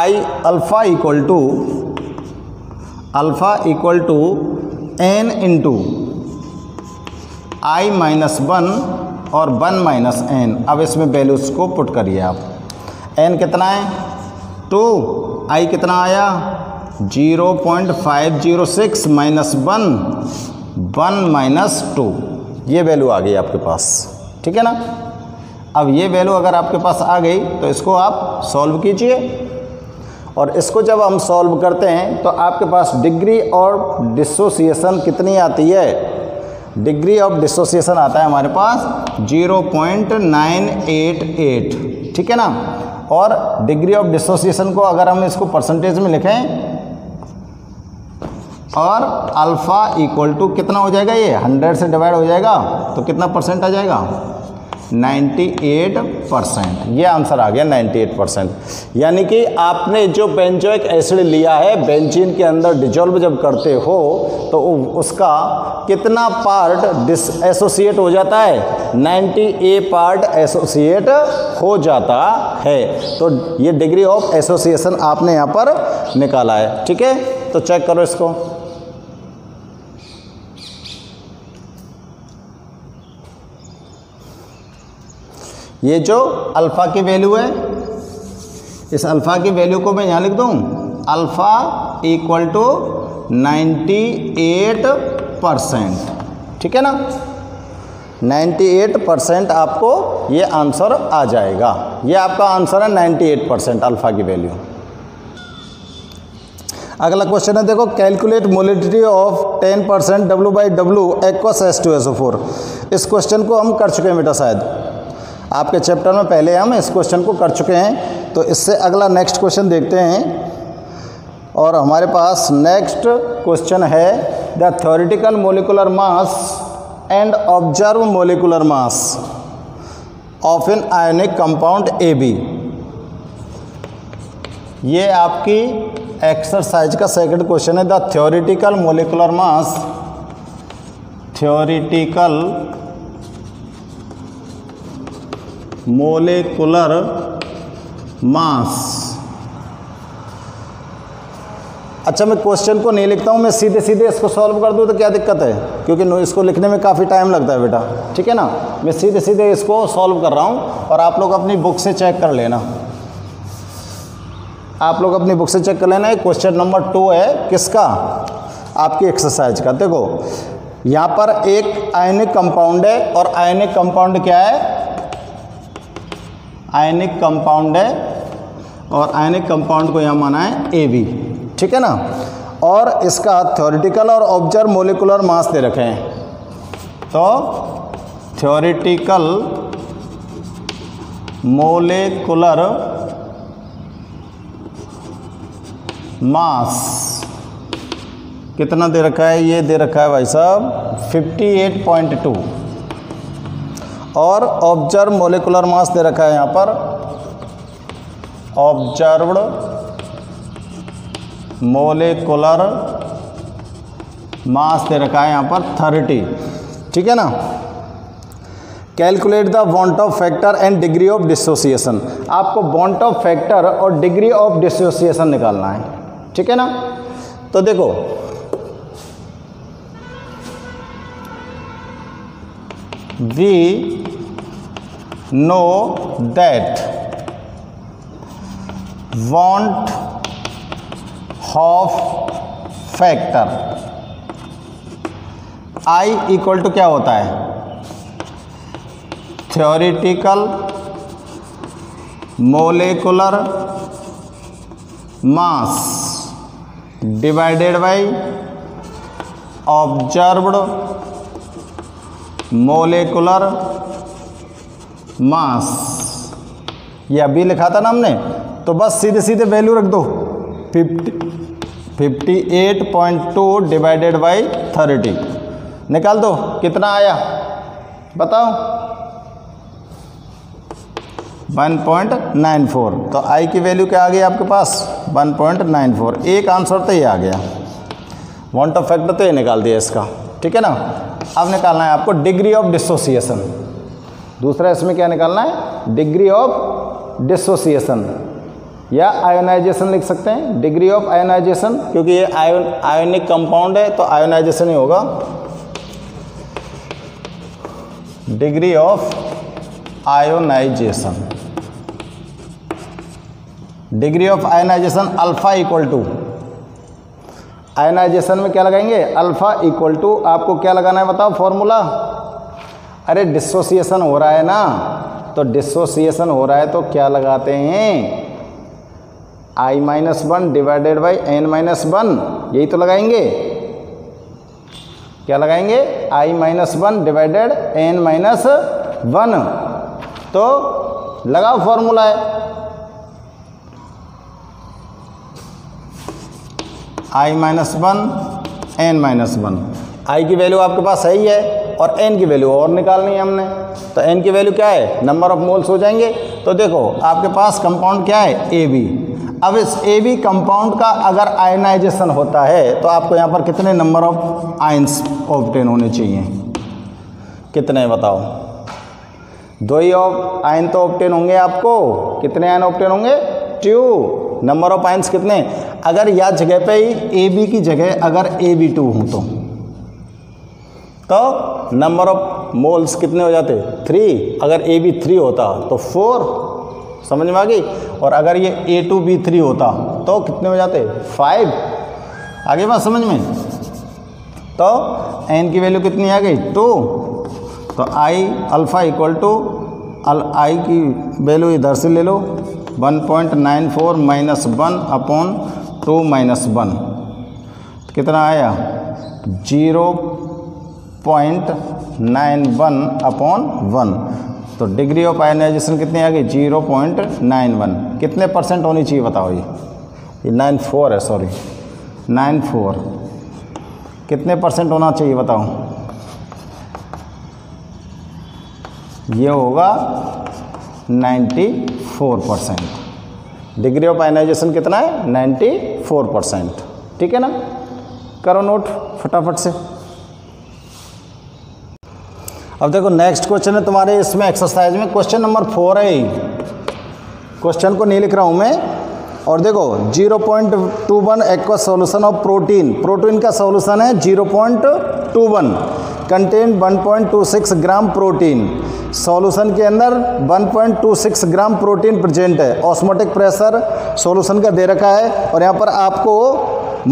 I alpha equal to alpha equal to n into I minus one और वन माइनस एन अब इसमें वैल्यूज़ को पुट करिए आप एन कितना है टू आई कितना आया zero point five zero six minus one one minus two ये वैल्यू आ गई आपके पास ठीक है ना अब ये वैल्यू अगर आपके पास आ गई तो इसको आप सॉल्व कीजिए और इसको जब हम सॉल्व करते हैं तो आपके पास डिग्री और डिसोसिएशन कितनी आती है डिग्री ऑफ डिसोसिएशन आता है हमारे पास 0.988 ठीक है ना और डिग्री ऑफ डिसोसिएशन को अगर हम इसको परसेंटेज में लिखें और अल्फ़ा इक्वल टू कितना हो जाएगा ये हंड्रेड से डिवाइड हो जाएगा तो कितना परसेंट आ जाएगा 98 परसेंट ये आंसर आ गया 98 परसेंट यानी कि आपने जो बेंजोइक एसिड लिया है बेंजीन के अंदर डिजोल्व जब करते हो तो उसका कितना पार्ट डिस एसोसिएट हो जाता है 90 ए पार्ट एसोसिएट हो जाता है तो ये डिग्री ऑफ एसोसिएशन आपने यहाँ पर निकाला है ठीक है तो चेक करो इसको ये जो अल्फ़ा की वैल्यू है इस अल्फ़ा की वैल्यू को मैं यहाँ लिख दूँ alpha equal to ninety eight percent ठीक है ना 98 परसेंट आपको ये आंसर आ जाएगा ये आपका आंसर है 98 परसेंट अल्फ़ा की वैल्यू अगला क्वेश्चन है देखो calculate molality of 10 percent W by W aqueous S two S O four इस क्वेश्चन को हम कर चुके हैं बेटा शायद आपके चैप्टर में पहले हम इस क्वेश्चन को कर चुके हैं तो इससे अगला नेक्स्ट क्वेश्चन देखते हैं और हमारे पास नेक्स्ट क्वेश्चन है the theoretical molecular mass and observe molecular mass of an ionic compound A B ये आपकी एक्सरसाइज का सेकंड क्वेश्चन है the theoretical molecular mass theoretical molecular mass अच्छा मैं क्वेश्चन को नहीं लिखता हूँ मैं सीधे सीधे इसको सॉल्व कर दूँ तो क्या दिक्कत है क्योंकि इसको लिखने में काफ़ी टाइम लगता है बेटा ठीक है ना मैं सीधे सीधे इसको सॉल्व कर रहा हूँ और आप लोग अपनी बुक से चेक कर लेना आप लोग अपनी बुक से चेक कर लेना क्वेश्चन नंबर टू है किसका आपकी एक्सरसाइज का देखो यहाँ पर एक आयनिक कंपाउंड है और आयनिक कंपाउंड क्या है आयनिक कंपाउंड है और आयनिक कंपाउंड को यहाँ माना है ए ठीक है ना और इसका थ्योरिटिकल और ऑब्जर्व मोलिकुलर मास दे रखे हैं तो थ्योरिटिकल मोलिकुलर मास कितना दे रखा है ये दे रखा है भाई साहब 58.2 और ऑब्जर्व मोलिकुलर मास दे रखा है यहाँ पर ऑब्जर्व मोलिकुलर मास दे रखा है यहाँ पर थर्टी ठीक है ना calculate the van't Hoff factor and degree of dissociation आपको बॉन्ट ऑफ फैक्टर और डिग्री ऑफ डिसोसिएशन निकालना है ठीक है ना तो देखो we know that van't Hoff factor I equal to क्या होता है theoretical molecular mass divided by observed molecular mass ये अभी लिखा था ना हमने तो बस सीधे सीधे वैल्यू रख दो fifty fifty eight point two divided by thirty निकाल दो कितना आया बताओ 1.94 तो आई की वैल्यू क्या आ गई आपके पास 1.94 एक आंसर तो ये आ गया वन टॉप फैक्टर तो ये निकाल दिया इसका ठीक है ना अब निकालना है आपको डिग्री ऑफ डिसोसिएशन दूसरा इसमें क्या निकालना है डिग्री ऑफ डिसोसिएशन या आयोनाइजेशन लिख सकते हैं डिग्री ऑफ आयोनाइजेशन क्योंकि ये आयोन आयोनिक कंपाउंड है तो आयोनाइजेशन ही होगा degree of ionization degree of ionization alpha equal to ionization में क्या लगाएंगे अल्फ़ा इक्वल टू आपको क्या लगाना है बताओ फॉर्मूला अरे डिसोसिएशन हो रहा है ना तो डिसोसिएशन हो रहा है तो क्या लगाते हैं I minus one divided by n minus one यही तो लगाएंगे क्या लगाएंगे I minus one divided n minus one तो लगाओ फॉर्मूला है i minus one n minus one I की वैल्यू आपके पास सही है और एन की वैल्यू और निकालनी है हमने तो एन की वैल्यू क्या है नंबर ऑफ मोल्स हो जाएंगे तो देखो आपके पास कंपाउंड क्या है ए बी अब इस ए बी कंपाउंड का अगर आयनाइजेशन होता है तो आपको यहाँ पर कितने नंबर ऑफ आइंस ऑप्टेन होने चाहिए कितने बताओ दो ही ऑफ आयन तो ऑप्टेन होंगे आपको कितने आयन ऑप्टेन होंगे ट्यू नंबर ऑफ आइंस कितने अगर या जगह पे ही ए बी की जगह अगर ए बी टू हूँ तो तो नंबर ऑफ मोल्स कितने हो जाते थ्री अगर ए बी थ्री होता तो फोर समझ में आ गई और अगर ये ए टू बी थ्री होता तो कितने हो जाते फाइव आगे बात समझ में तो एन की वैल्यू कितनी आ गई टू तो आई अल्फ़ा इक्वल टू अल आई की वैल्यू इधर से ले लो 1.94 point nine four minus one upon two minus one तो कितना आया zero point nine one upon one तो डिग्री ऑफ आयनाइजेशन कितनी आ गई जीरो पॉइंट नाइन वन कितने परसेंट होनी चाहिए बताओ ये ये नाइन फोर है सॉरी नाइन फोर कितने परसेंट होना चाहिए बताओ ये होगा ninety four percent degree of ionization कितना है 94 परसेंट ठीक है ना करो नोट फटाफट से अब देखो नेक्स्ट क्वेश्चन है तुम्हारे इसमें एक्सरसाइज में क्वेश्चन नंबर फोर है क्वेश्चन को नहीं लिख रहा हूँ मैं और देखो 0.21 point two one aqua solution of protein protein का सोल्यूशन है 0.21 कंटेन 1.26 ग्राम प्रोटीन सॉल्यूशन के अंदर 1.26 ग्राम प्रोटीन प्रेजेंट है ऑस्मोटिक प्रेशर सॉल्यूशन का दे रखा है और यहाँ पर आपको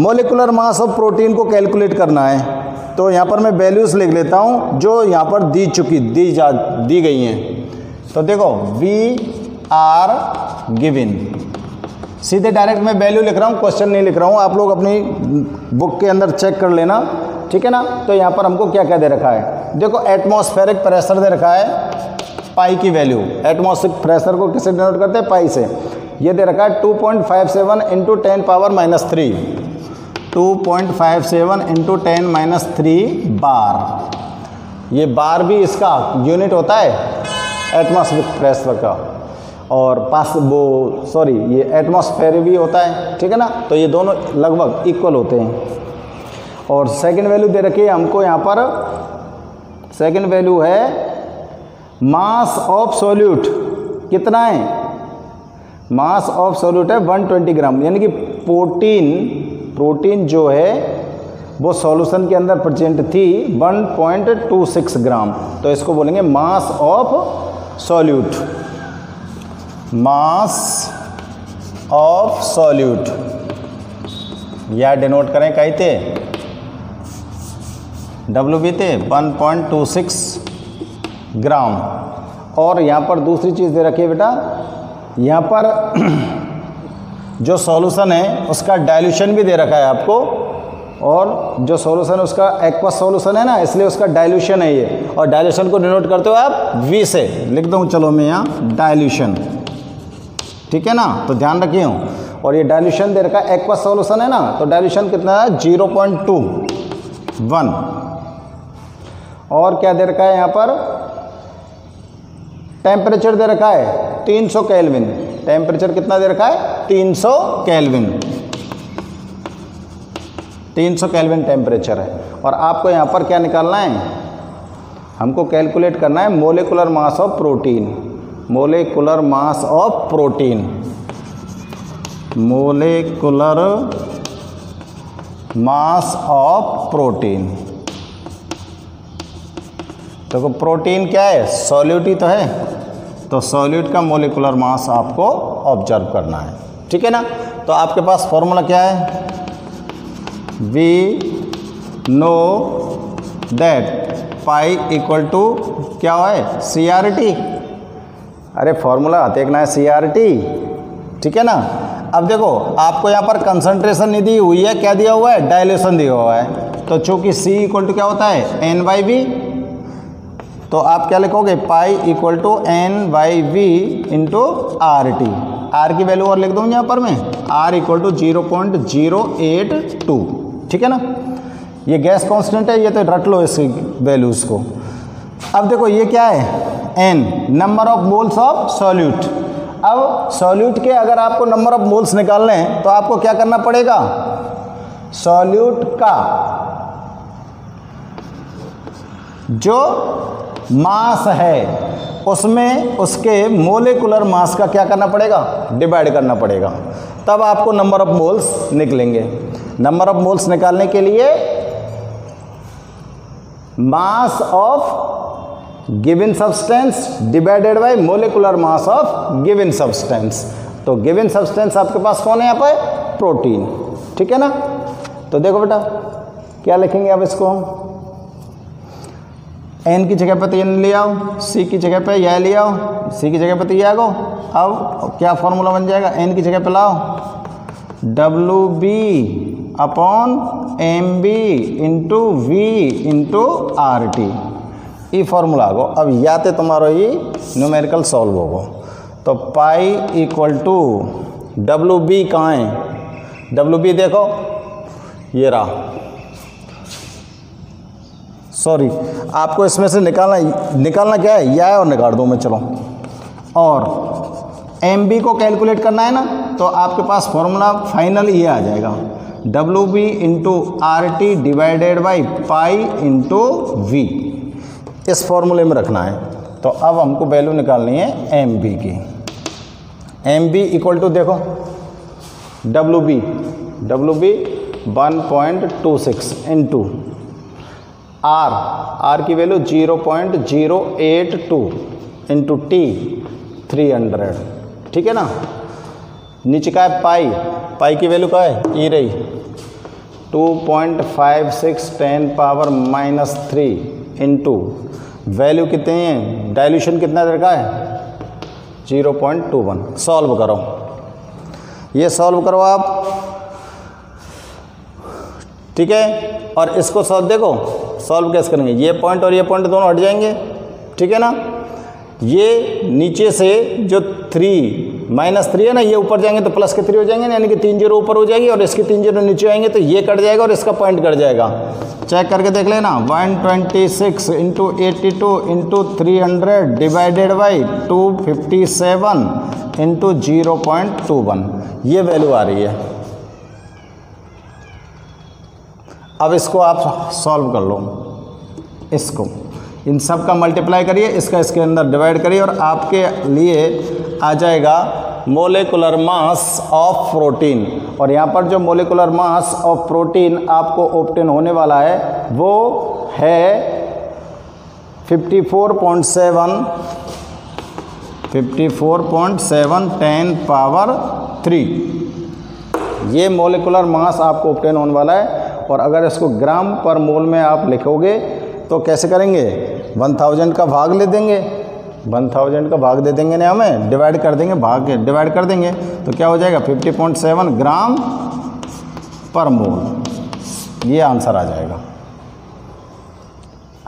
मोलिकुलर मास ऑफ प्रोटीन को कैलकुलेट करना है तो यहाँ पर मैं वैल्यूज़ लिख लेता हूँ जो यहाँ पर दी चुकी दी जा दी गई हैं तो देखो वी आर गिविन सीधे डायरेक्ट मैं वैल्यू लिख रहा हूँ क्वेश्चन नहीं लिख रहा हूँ आप लोग अपनी बुक के अंदर चेक कर लेना ठीक है ना तो यहाँ पर हमको क्या क्या दे रखा है देखो एटमोस्फेरिक प्रेशर दे रखा है पाई की वैल्यू एटमोसफिक प्रेशर को किससे डिनोट करते हैं पाई से ये दे रखा है 2.57 point five seven into ten power minus three two point five seven into ten minus three bar ये बार भी इसका यूनिट होता है एटमोसफिक प्रेशर का और पास वो सॉरी ये एटमोसफेयर भी होता है ठीक है ना तो ये दोनों लगभग इक्वल होते हैं और सेकंड वैल्यू दे रखी है हमको यहाँ पर सेकंड वैल्यू है मास ऑफ सॉल्यूट कितना है मास ऑफ सॉल्यूट है 120 ग्राम यानी कि प्रोटीन प्रोटीन जो है वो सॉल्यूशन के अंदर प्रजेंट थी 1.26 ग्राम तो इसको बोलेंगे mass of solute mass of solute या डिनोट करें कहते डब्ल्यू बी थे सिक्स ग्राम और यहाँ पर दूसरी चीज़ दे रखी है बेटा यहाँ पर जो सॉल्यूशन है उसका डाइल्यूशन भी दे रखा है आपको और जो सॉल्यूशन उसका एक्वा सॉल्यूशन है ना इसलिए उसका डाइल्यूशन है ये और डाइल्यूशन को डिनोट करते हो आप वी से लिख दूँ चलो मैं यहाँ डाइल्यूशन ठीक है ना तो ध्यान रखिए हूँ और ये डाइल्यूशन दे रखा है एक्वा सॉल्यूशन है ना तो डाइल्यूशन कितना है जीरो पॉइंट टू वन और क्या दे रखा है यहाँ पर टेम्परेचर दे रखा है 300 सौ कैलविन टेम्परेचर कितना दे रखा है 300 सौ कैलविन 300 सौ कैलविन टेम्परेचर है और आपको यहाँ पर क्या निकालना है हमको कैलकुलेट करना है molecular mass of protein molecular mass of protein molecular mass of protein देखो तो प्रोटीन क्या है सॉल्यूट ही तो है तो सॉल्यूट का मोलिकुलर मास आपको ऑब्जर्व करना है ठीक है ना तो आपके पास फॉर्मूला क्या है we know that pi equal to क्या है सी आर टी अरे फॉर्मूला देखना है सी आर टी ठीक है ना अब देखो आपको यहाँ पर कंसंट्रेशन नहीं दी हुई है क्या दिया हुआ है डायलेशन दिया हुआ है तो चूंकि सी इक्वल टू क्या होता है एन बाई बी तो आप क्या लिखोगे pi equal to n by V into R T R की वैल्यू और लिख दूंगा यहाँ पर मैं R equal to zero point zero eight two ठीक है ना ये गैस कांस्टेंट है ये तो रट लो इसकी वैल्यूज़ को अब देखो ये क्या है n number of moles of solute अब सॉल्यूट के अगर आपको नंबर ऑफ मोल्स निकालने हैं तो आपको क्या करना पड़ेगा सॉल्यूट का जो मास है उसमें उसके मोलिकुलर मास का क्या करना पड़ेगा डिवाइड करना पड़ेगा तब आपको नंबर ऑफ मोल्स निकलेंगे नंबर ऑफ मोल्स निकालने के लिए mass of given substance divided by molecular mass of given substance तो गिवन सब्सटेंस आपके पास कौन है यहाँ पर प्रोटीन ठीक है ना तो देखो बेटा क्या लिखेंगे अब इसको हम एन की जगह पर तो एन ले आओ सी की जगह पे यह तो ले आओ सी की जगह पर तो यह गो अब क्या फॉर्मूला बन जाएगा एन की जगह पे लाओ W B upon M B into V into R T ये फॉर्मूला आगो अब या तो तुम्हारा ये न्यूमेरिकल सॉल्व होगो तो pi equal to W B कहाँ है डब्लू बी देखो ये रहा सॉरी आपको इसमें से निकालना निकालना क्या है या है और निकाल दो मैं चलो और एम बी को कैलकुलेट करना है ना तो आपके पास फॉर्मूला फाइनल ये आ जाएगा W B into R T divided by pi into V इस फॉर्मूले में रखना है तो अब हमको वैल्यू निकालनी है एम बी की एम बी इक्वल टू देखो W B W B one point two six into R R की value zero point zero eight two into T three hundred ठीक है ना नीचे का है पाई पाई की वैल्यू क्या है ई e रही two point five six ten power minus three into value कितनी है डाइल्यूशन कितना देर का है zero point two one solve करो ये सॉल्व करो आप ठीक है और इसको सॉल्व देखो सॉल्व कैसे करेंगे ये पॉइंट और ये पॉइंट दोनों हट जाएंगे ठीक है ना ये नीचे से जो थ्री माइनस थ्री है ना ये ऊपर जाएंगे तो प्लस के थ्री हो जाएंगे यानी कि तीन जीरो ऊपर हो जाएगी और इसके तीन जीरो नीचे आएंगे तो ये कट जाएगा और इसका पॉइंट कट जाएगा चेक करके देख लेना one twenty six into eighty two into three hundred divided by two fifty seven into zero point two one ये वैल्यू आ रही है अब इसको आप सॉल्व कर लो इसको इन सब का मल्टीप्लाई करिए इसका इसके अंदर डिवाइड करिए और आपके लिए आ जाएगा मोलिकुलर मास ऑफ प्रोटीन और यहाँ पर जो मोलिकुलर मास ऑफ प्रोटीन आपको ऑप्टेन होने वाला है वो है 54.7 54.7 टेन पावर थ्री ये मोलिकुलर मास आपको ऑप्टेन होने वाला है और अगर इसको ग्राम पर मोल में आप लिखोगे तो कैसे करेंगे वन थाउजेंड का भाग ले देंगे वन थाउजेंड का भाग दे देंगे ना हमें डिवाइड कर देंगे भाग के डिवाइड कर देंगे तो क्या हो जाएगा fifty point seven gram per mole ये आंसर आ जाएगा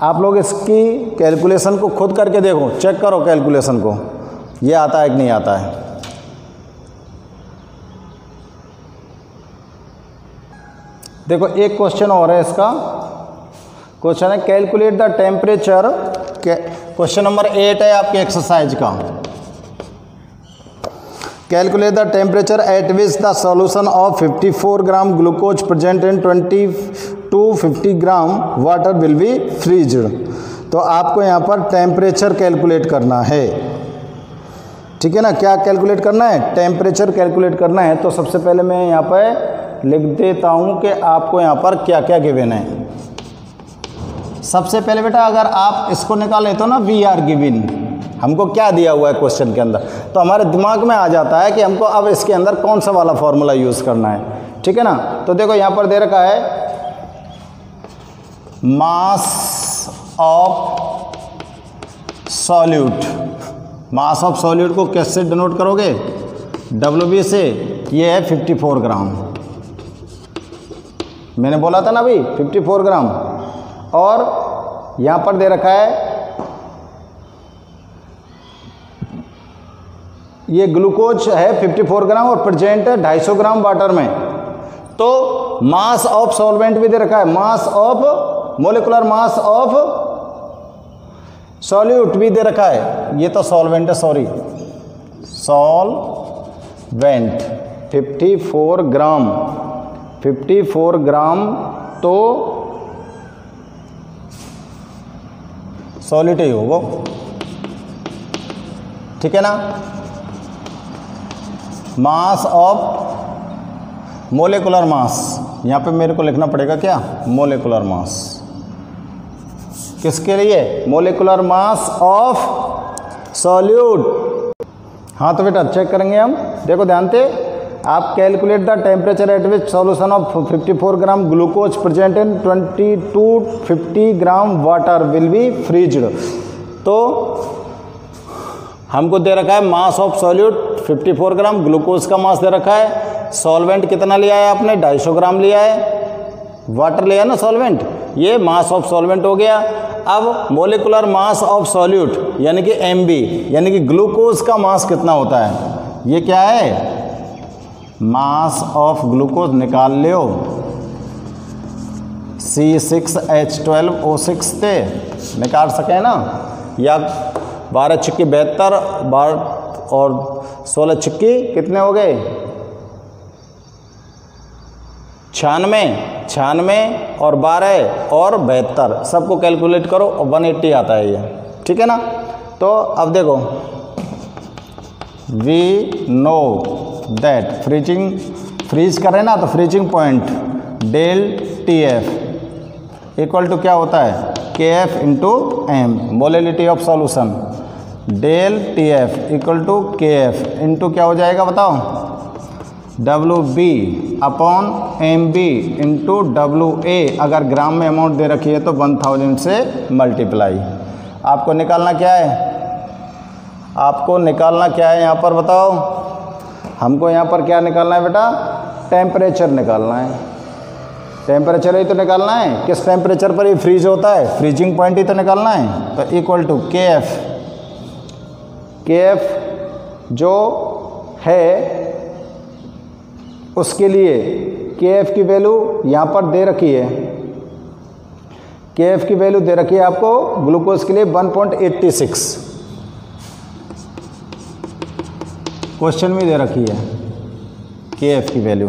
आप लोग इसकी कैलकुलेशन को खुद करके देखो चेक करो कैलकुलेशन को ये आता है कि नहीं आता है देखो एक क्वेश्चन और है इसका क्वेश्चन है calculate the temperature question number eight है आपके एक्सरसाइज का calculate the temperature at which the solution of 54 gram glucose present in 2250 two gram water will be freezed तो आपको यहाँ पर टेम्परेचर कैलकुलेट करना है ठीक है ना क्या कैलकुलेट करना है टेम्परेचर कैलकुलेट करना है तो सबसे पहले मैं यहाँ पर लिख देता हूँ कि आपको यहाँ पर क्या क्या गिविन है सबसे पहले बेटा अगर आप इसको निकालें तो ना वी आर गिविन हमको क्या दिया हुआ है क्वेश्चन के अंदर तो हमारे दिमाग में आ जाता है कि हमको अब इसके अंदर कौन सा वाला फॉर्मूला यूज़ करना है ठीक है ना तो देखो यहाँ पर दे रखा है mass of solute mass of solute को कैसे डिनोट करोगे डब्ल्यू से ये है 54 ग्राम मैंने बोला था ना अभी 54 ग्राम और यहाँ पर दे रखा है ये ग्लूकोज है 54 ग्राम और प्रेजेंट है 250 ग्राम वाटर में तो मास ऑफ सॉल्वेंट भी दे रखा है mass of molecular mass of solute भी दे रखा है ये तो सॉल्वेंट है सॉरी सॉल्वेंट 54 ग्राम 54 ग्राम तो सॉलिड ही होगा ठीक है ना मास ऑफ मोलिकुलर मास यहाँ पे मेरे को लिखना पड़ेगा क्या मोलिकुलर मास किसके लिए मोलिकुलर मास ऑफ सॉल्यूट हाँ तो बेटा चेक करेंगे हम देखो ध्यान से आप calculate the temperature at which solution of 54 gram glucose present in 20 two 50 gram water will be freezed तो हमको दे रखा है mass of solute 54 gram glucose का मास दे रखा है सॉल्वेंट कितना लिया है आपने 250 ग्राम लिया है वाटर लिया ना सॉल्वेंट ये मास ऑफ सॉल्वेंट हो गया अब मोलिकुलर मास ऑफ सॉल्यूट यानी कि एम यानी कि ग्लूकोज का मास कितना होता है ये क्या है मास ऑफ ग्लूकोज निकाल लियो C six H twelve O six से निकाल सके ना या बारह छिक्की बहत्तर बारह और सोलह छिक्की कितने हो गए छियानवे छियानवे और बारह और बेहतर सबको कैलकुलेट करो और वन एट्टी आता है ये ठीक है ना तो अब देखो we know that freezing freeze करें ना तो freezing point del T F equal to क्या होता है K F into M molality of solution del T F equal to K F into क्या हो जाएगा बताओ W B upon M B into W A अगर ग्राम में amount दे रखी है तो वन थाउजेंड से मल्टीप्लाई आपको निकालना क्या है आपको निकालना क्या है यहाँ पर बताओ हमको यहाँ पर क्या निकालना है बेटा टेम्परेचर निकालना है टेम्परेचर ही तो निकालना है किस टेम्परेचर पर ये फ्रीज होता है फ्रीजिंग पॉइंट ही तो निकालना है तो equal to K F K F जो है उसके लिए के एफ की वैल्यू यहाँ पर दे रखी है के एफ की वैल्यू दे रखी है आपको ग्लूकोज के लिए 1.86 क्वेश्चन में दे रखी है के एफ की वैल्यू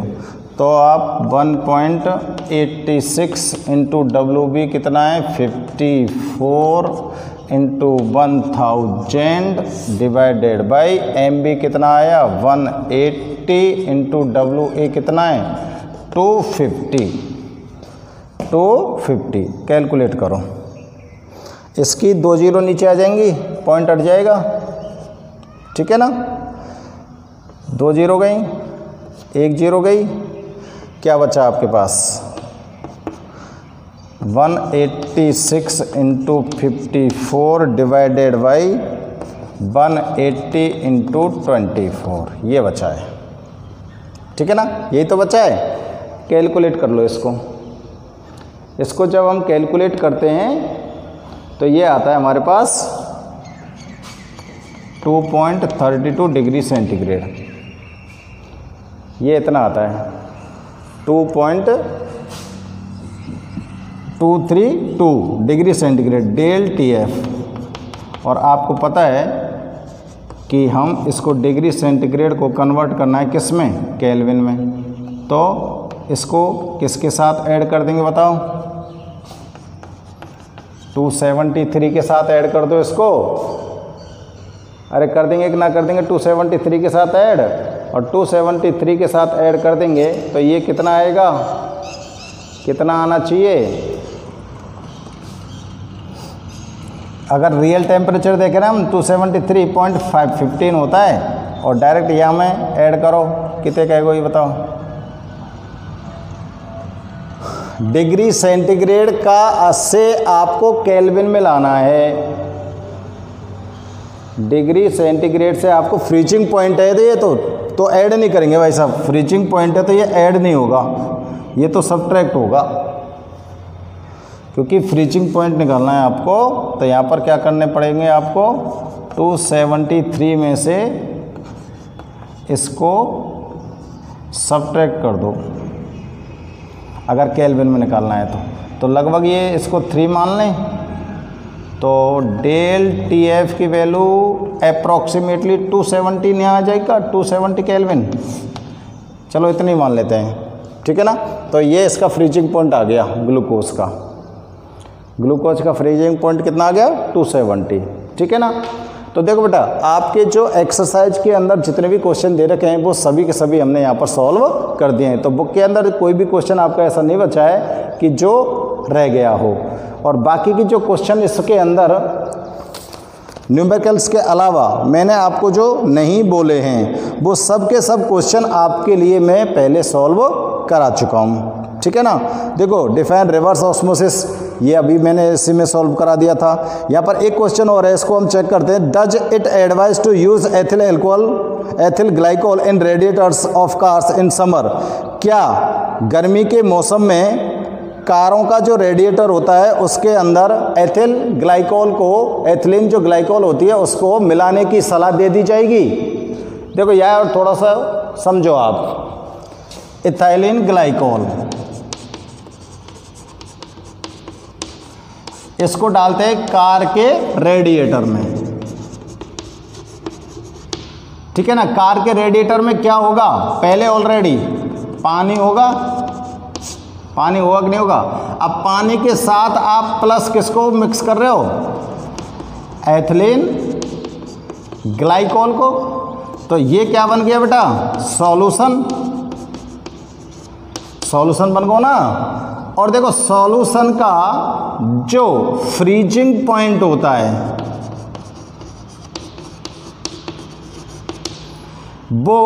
तो आप 1.86 point eighty six into W B कितना है 54 into one thousand divided by M B कितना आया 180 एट्टी इंटू डब्ल्यू ए कितना है 250 फिफ्टी कैलकुलेट करो इसकी दो जीरो नीचे आ जाएंगी पॉइंट अट जाएगा ठीक है ना दो जीरो गई एक जीरो गई क्या बचा आपके पास 186 six into fifty four divided by one eighty into twenty four ये बचा है ठीक है ना यही तो बचा है कैलकुलेट कर लो इसको इसको जब हम कैलकुलेट करते हैं तो ये आता है हमारे पास 2.32 डिग्री सेंटीग्रेड ये इतना आता है two point two three two degree centigrade del T F और आपको पता है कि हम इसको डिग्री सेंटीग्रेड को कन्वर्ट करना है किस में कैलविन में तो इसको किसके साथ ऐड कर देंगे बताओ 273 के साथ ऐड कर दो इसको अरे कर देंगे कि ना कर देंगे 273 के साथ ऐड और 273 के साथ ऐड कर देंगे तो ये कितना आएगा कितना आना चाहिए अगर रियल टेम्परेचर देख रहे हैं हम two seventy three point five fifteen होता है और डायरेक्ट यहाँ में ऐड करो कितने कहेगा ये बताओ डिग्री सेंटीग्रेड का से आपको केल्विन में लाना है डिग्री सेंटीग्रेड से आपको फ्रीचिंग पॉइंट है तो ये तो तो ऐड नहीं करेंगे भाई साहब फ्रीचिंग पॉइंट है तो ये ऐड नहीं होगा ये तो सब्ट्रैक्ट होगा क्योंकि फ्रीचिंग पॉइंट निकालना है आपको तो यहाँ पर क्या करने पड़ेंगे आपको 273 में से इसको सब्ट्रैक्ट कर दो अगर केल्विन में निकालना है तो तो लगभग ये इसको थ्री मान लें तो डेल टी एफ की वैल्यू अप्रॉक्सीमेटली 270 सेवेंटी नहीं आ जाएगा 270 सेवेंटी चलो इतनी मान लेते हैं ठीक है ना तो ये इसका फ्रीजिंग पॉइंट आ गया ग्लूकोज का ग्लूकोज का फ्रीजिंग पॉइंट कितना आ गया 270 ठीक है ना तो देखो बेटा आपके जो एक्सरसाइज के अंदर जितने भी क्वेश्चन दे रखे हैं वो सभी के सभी हमने यहाँ पर सॉल्व कर दिए हैं तो बुक के अंदर कोई भी क्वेश्चन आपका ऐसा नहीं बचा है कि जो रह गया हो और बाकी के जो क्वेश्चन इसके अंदर न्यूमेरिकल्स के अलावा मैंने आपको जो नहीं बोले हैं वो सब के सब क्वेश्चन आपके लिए मैं पहले सॉल्व करा चुका हूँ ठीक है ना देखो डिफाइन रिवर्स ऑस्मोसिस ये अभी मैंने इसी में सॉल्व करा दिया था यहाँ पर एक क्वेश्चन और है इसको हम चेक करते हैं does it advise to use ethyl alcohol ethyl glycol in radiators of cars in summer क्या गर्मी के मौसम में कारों का जो रेडिएटर होता है उसके अंदर एथिल ग्लाइकोल को एथिलीन जो ग्लाइकोल होती है उसको मिलाने की सलाह दे दी जाएगी देखो यार थोड़ा सा समझो आप इथाइलिन ग्लाइकोल इसको डालते हैं कार के रेडिएटर में ठीक है ना कार के रेडिएटर में क्या होगा पहले ऑलरेडी पानी होगा पानी होगा कि नहीं होगा अब पानी के साथ आप प्लस किसको मिक्स कर रहे हो एथिलीन ग्लाइकोल को तो ये क्या बन गया बेटा सॉल्यूशन सॉल्यूशन बन गो ना और देखो सॉल्यूशन का जो फ्रीजिंग पॉइंट होता है वो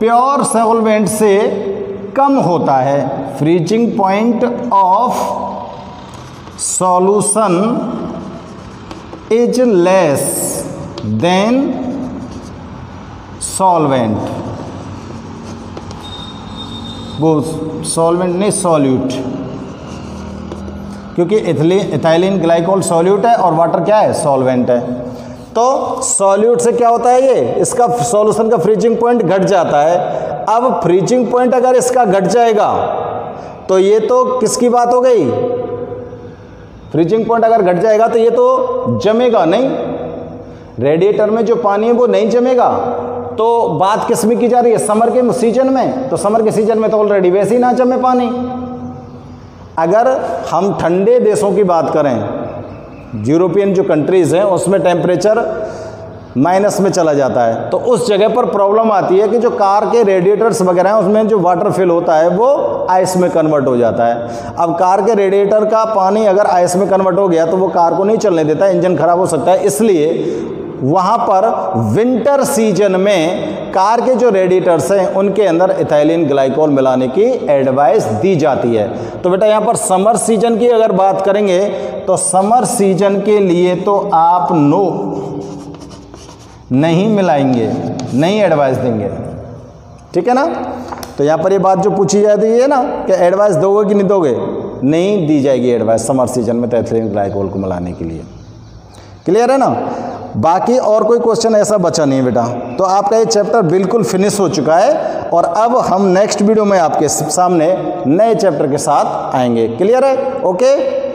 प्योर सोलवेंट से कम होता है freezing point of solution is less than solvent वो सॉल्वेंट नहीं सॉल्यूट क्योंकि इथाइलिन ग्लाइकोल सॉल्यूट है और वाटर क्या है सॉल्वेंट है तो सॉल्यूट से क्या होता है ये इसका सॉल्यूशन का फ्रीजिंग पॉइंट घट जाता है अब फ्रीजिंग पॉइंट अगर इसका घट जाएगा तो ये तो किसकी बात हो गई फ्रीजिंग पॉइंट अगर घट जाएगा तो ये तो जमेगा नहीं रेडिएटर में जो पानी है वो नहीं जमेगा तो बात किसमें की जा रही है समर के सीजन में तो समर के सीजन में तो ऑलरेडी वैसे ही ना जमे पानी अगर हम ठंडे देशों की बात करें यूरोपियन जो कंट्रीज़ हैं उसमें टेम्परेचर माइनस में चला जाता है तो उस जगह पर प्रॉब्लम आती है कि जो कार के रेडिएटर्स वगैरह हैं उसमें जो वाटर फिल होता है वो आइस में कन्वर्ट हो जाता है अब कार के रेडिएटर का पानी अगर आइस में कन्वर्ट हो गया तो वो कार को नहीं चलने देता इंजन खराब हो सकता है इसलिए वहाँ पर विंटर सीजन में कार के जो रेडिएटर्स हैं उनके अंदर इथाइलिन ग्लाइकोल मिलाने की एडवाइस दी जाती है तो बेटा यहाँ पर समर सीजन की अगर बात करेंगे तो समर सीजन के लिए तो आप नो नहीं मिलाएंगे नहीं एडवाइस देंगे ठीक है ना तो यहाँ पर ये यह बात जो पूछी जाती है ना कि एडवाइस दोगे कि नहीं दोगे नहीं दी जाएगी एडवाइस समर सीजन में तो एथलिन ग्लाइकोल को मिलाने के लिए क्लियर है ना बाकी और कोई क्वेश्चन ऐसा बचा नहीं बेटा तो आपका ये चैप्टर बिल्कुल फिनिश हो चुका है और अब हम नेक्स्ट वीडियो में आपके सामने नए चैप्टर के साथ आएंगे क्लियर है ओके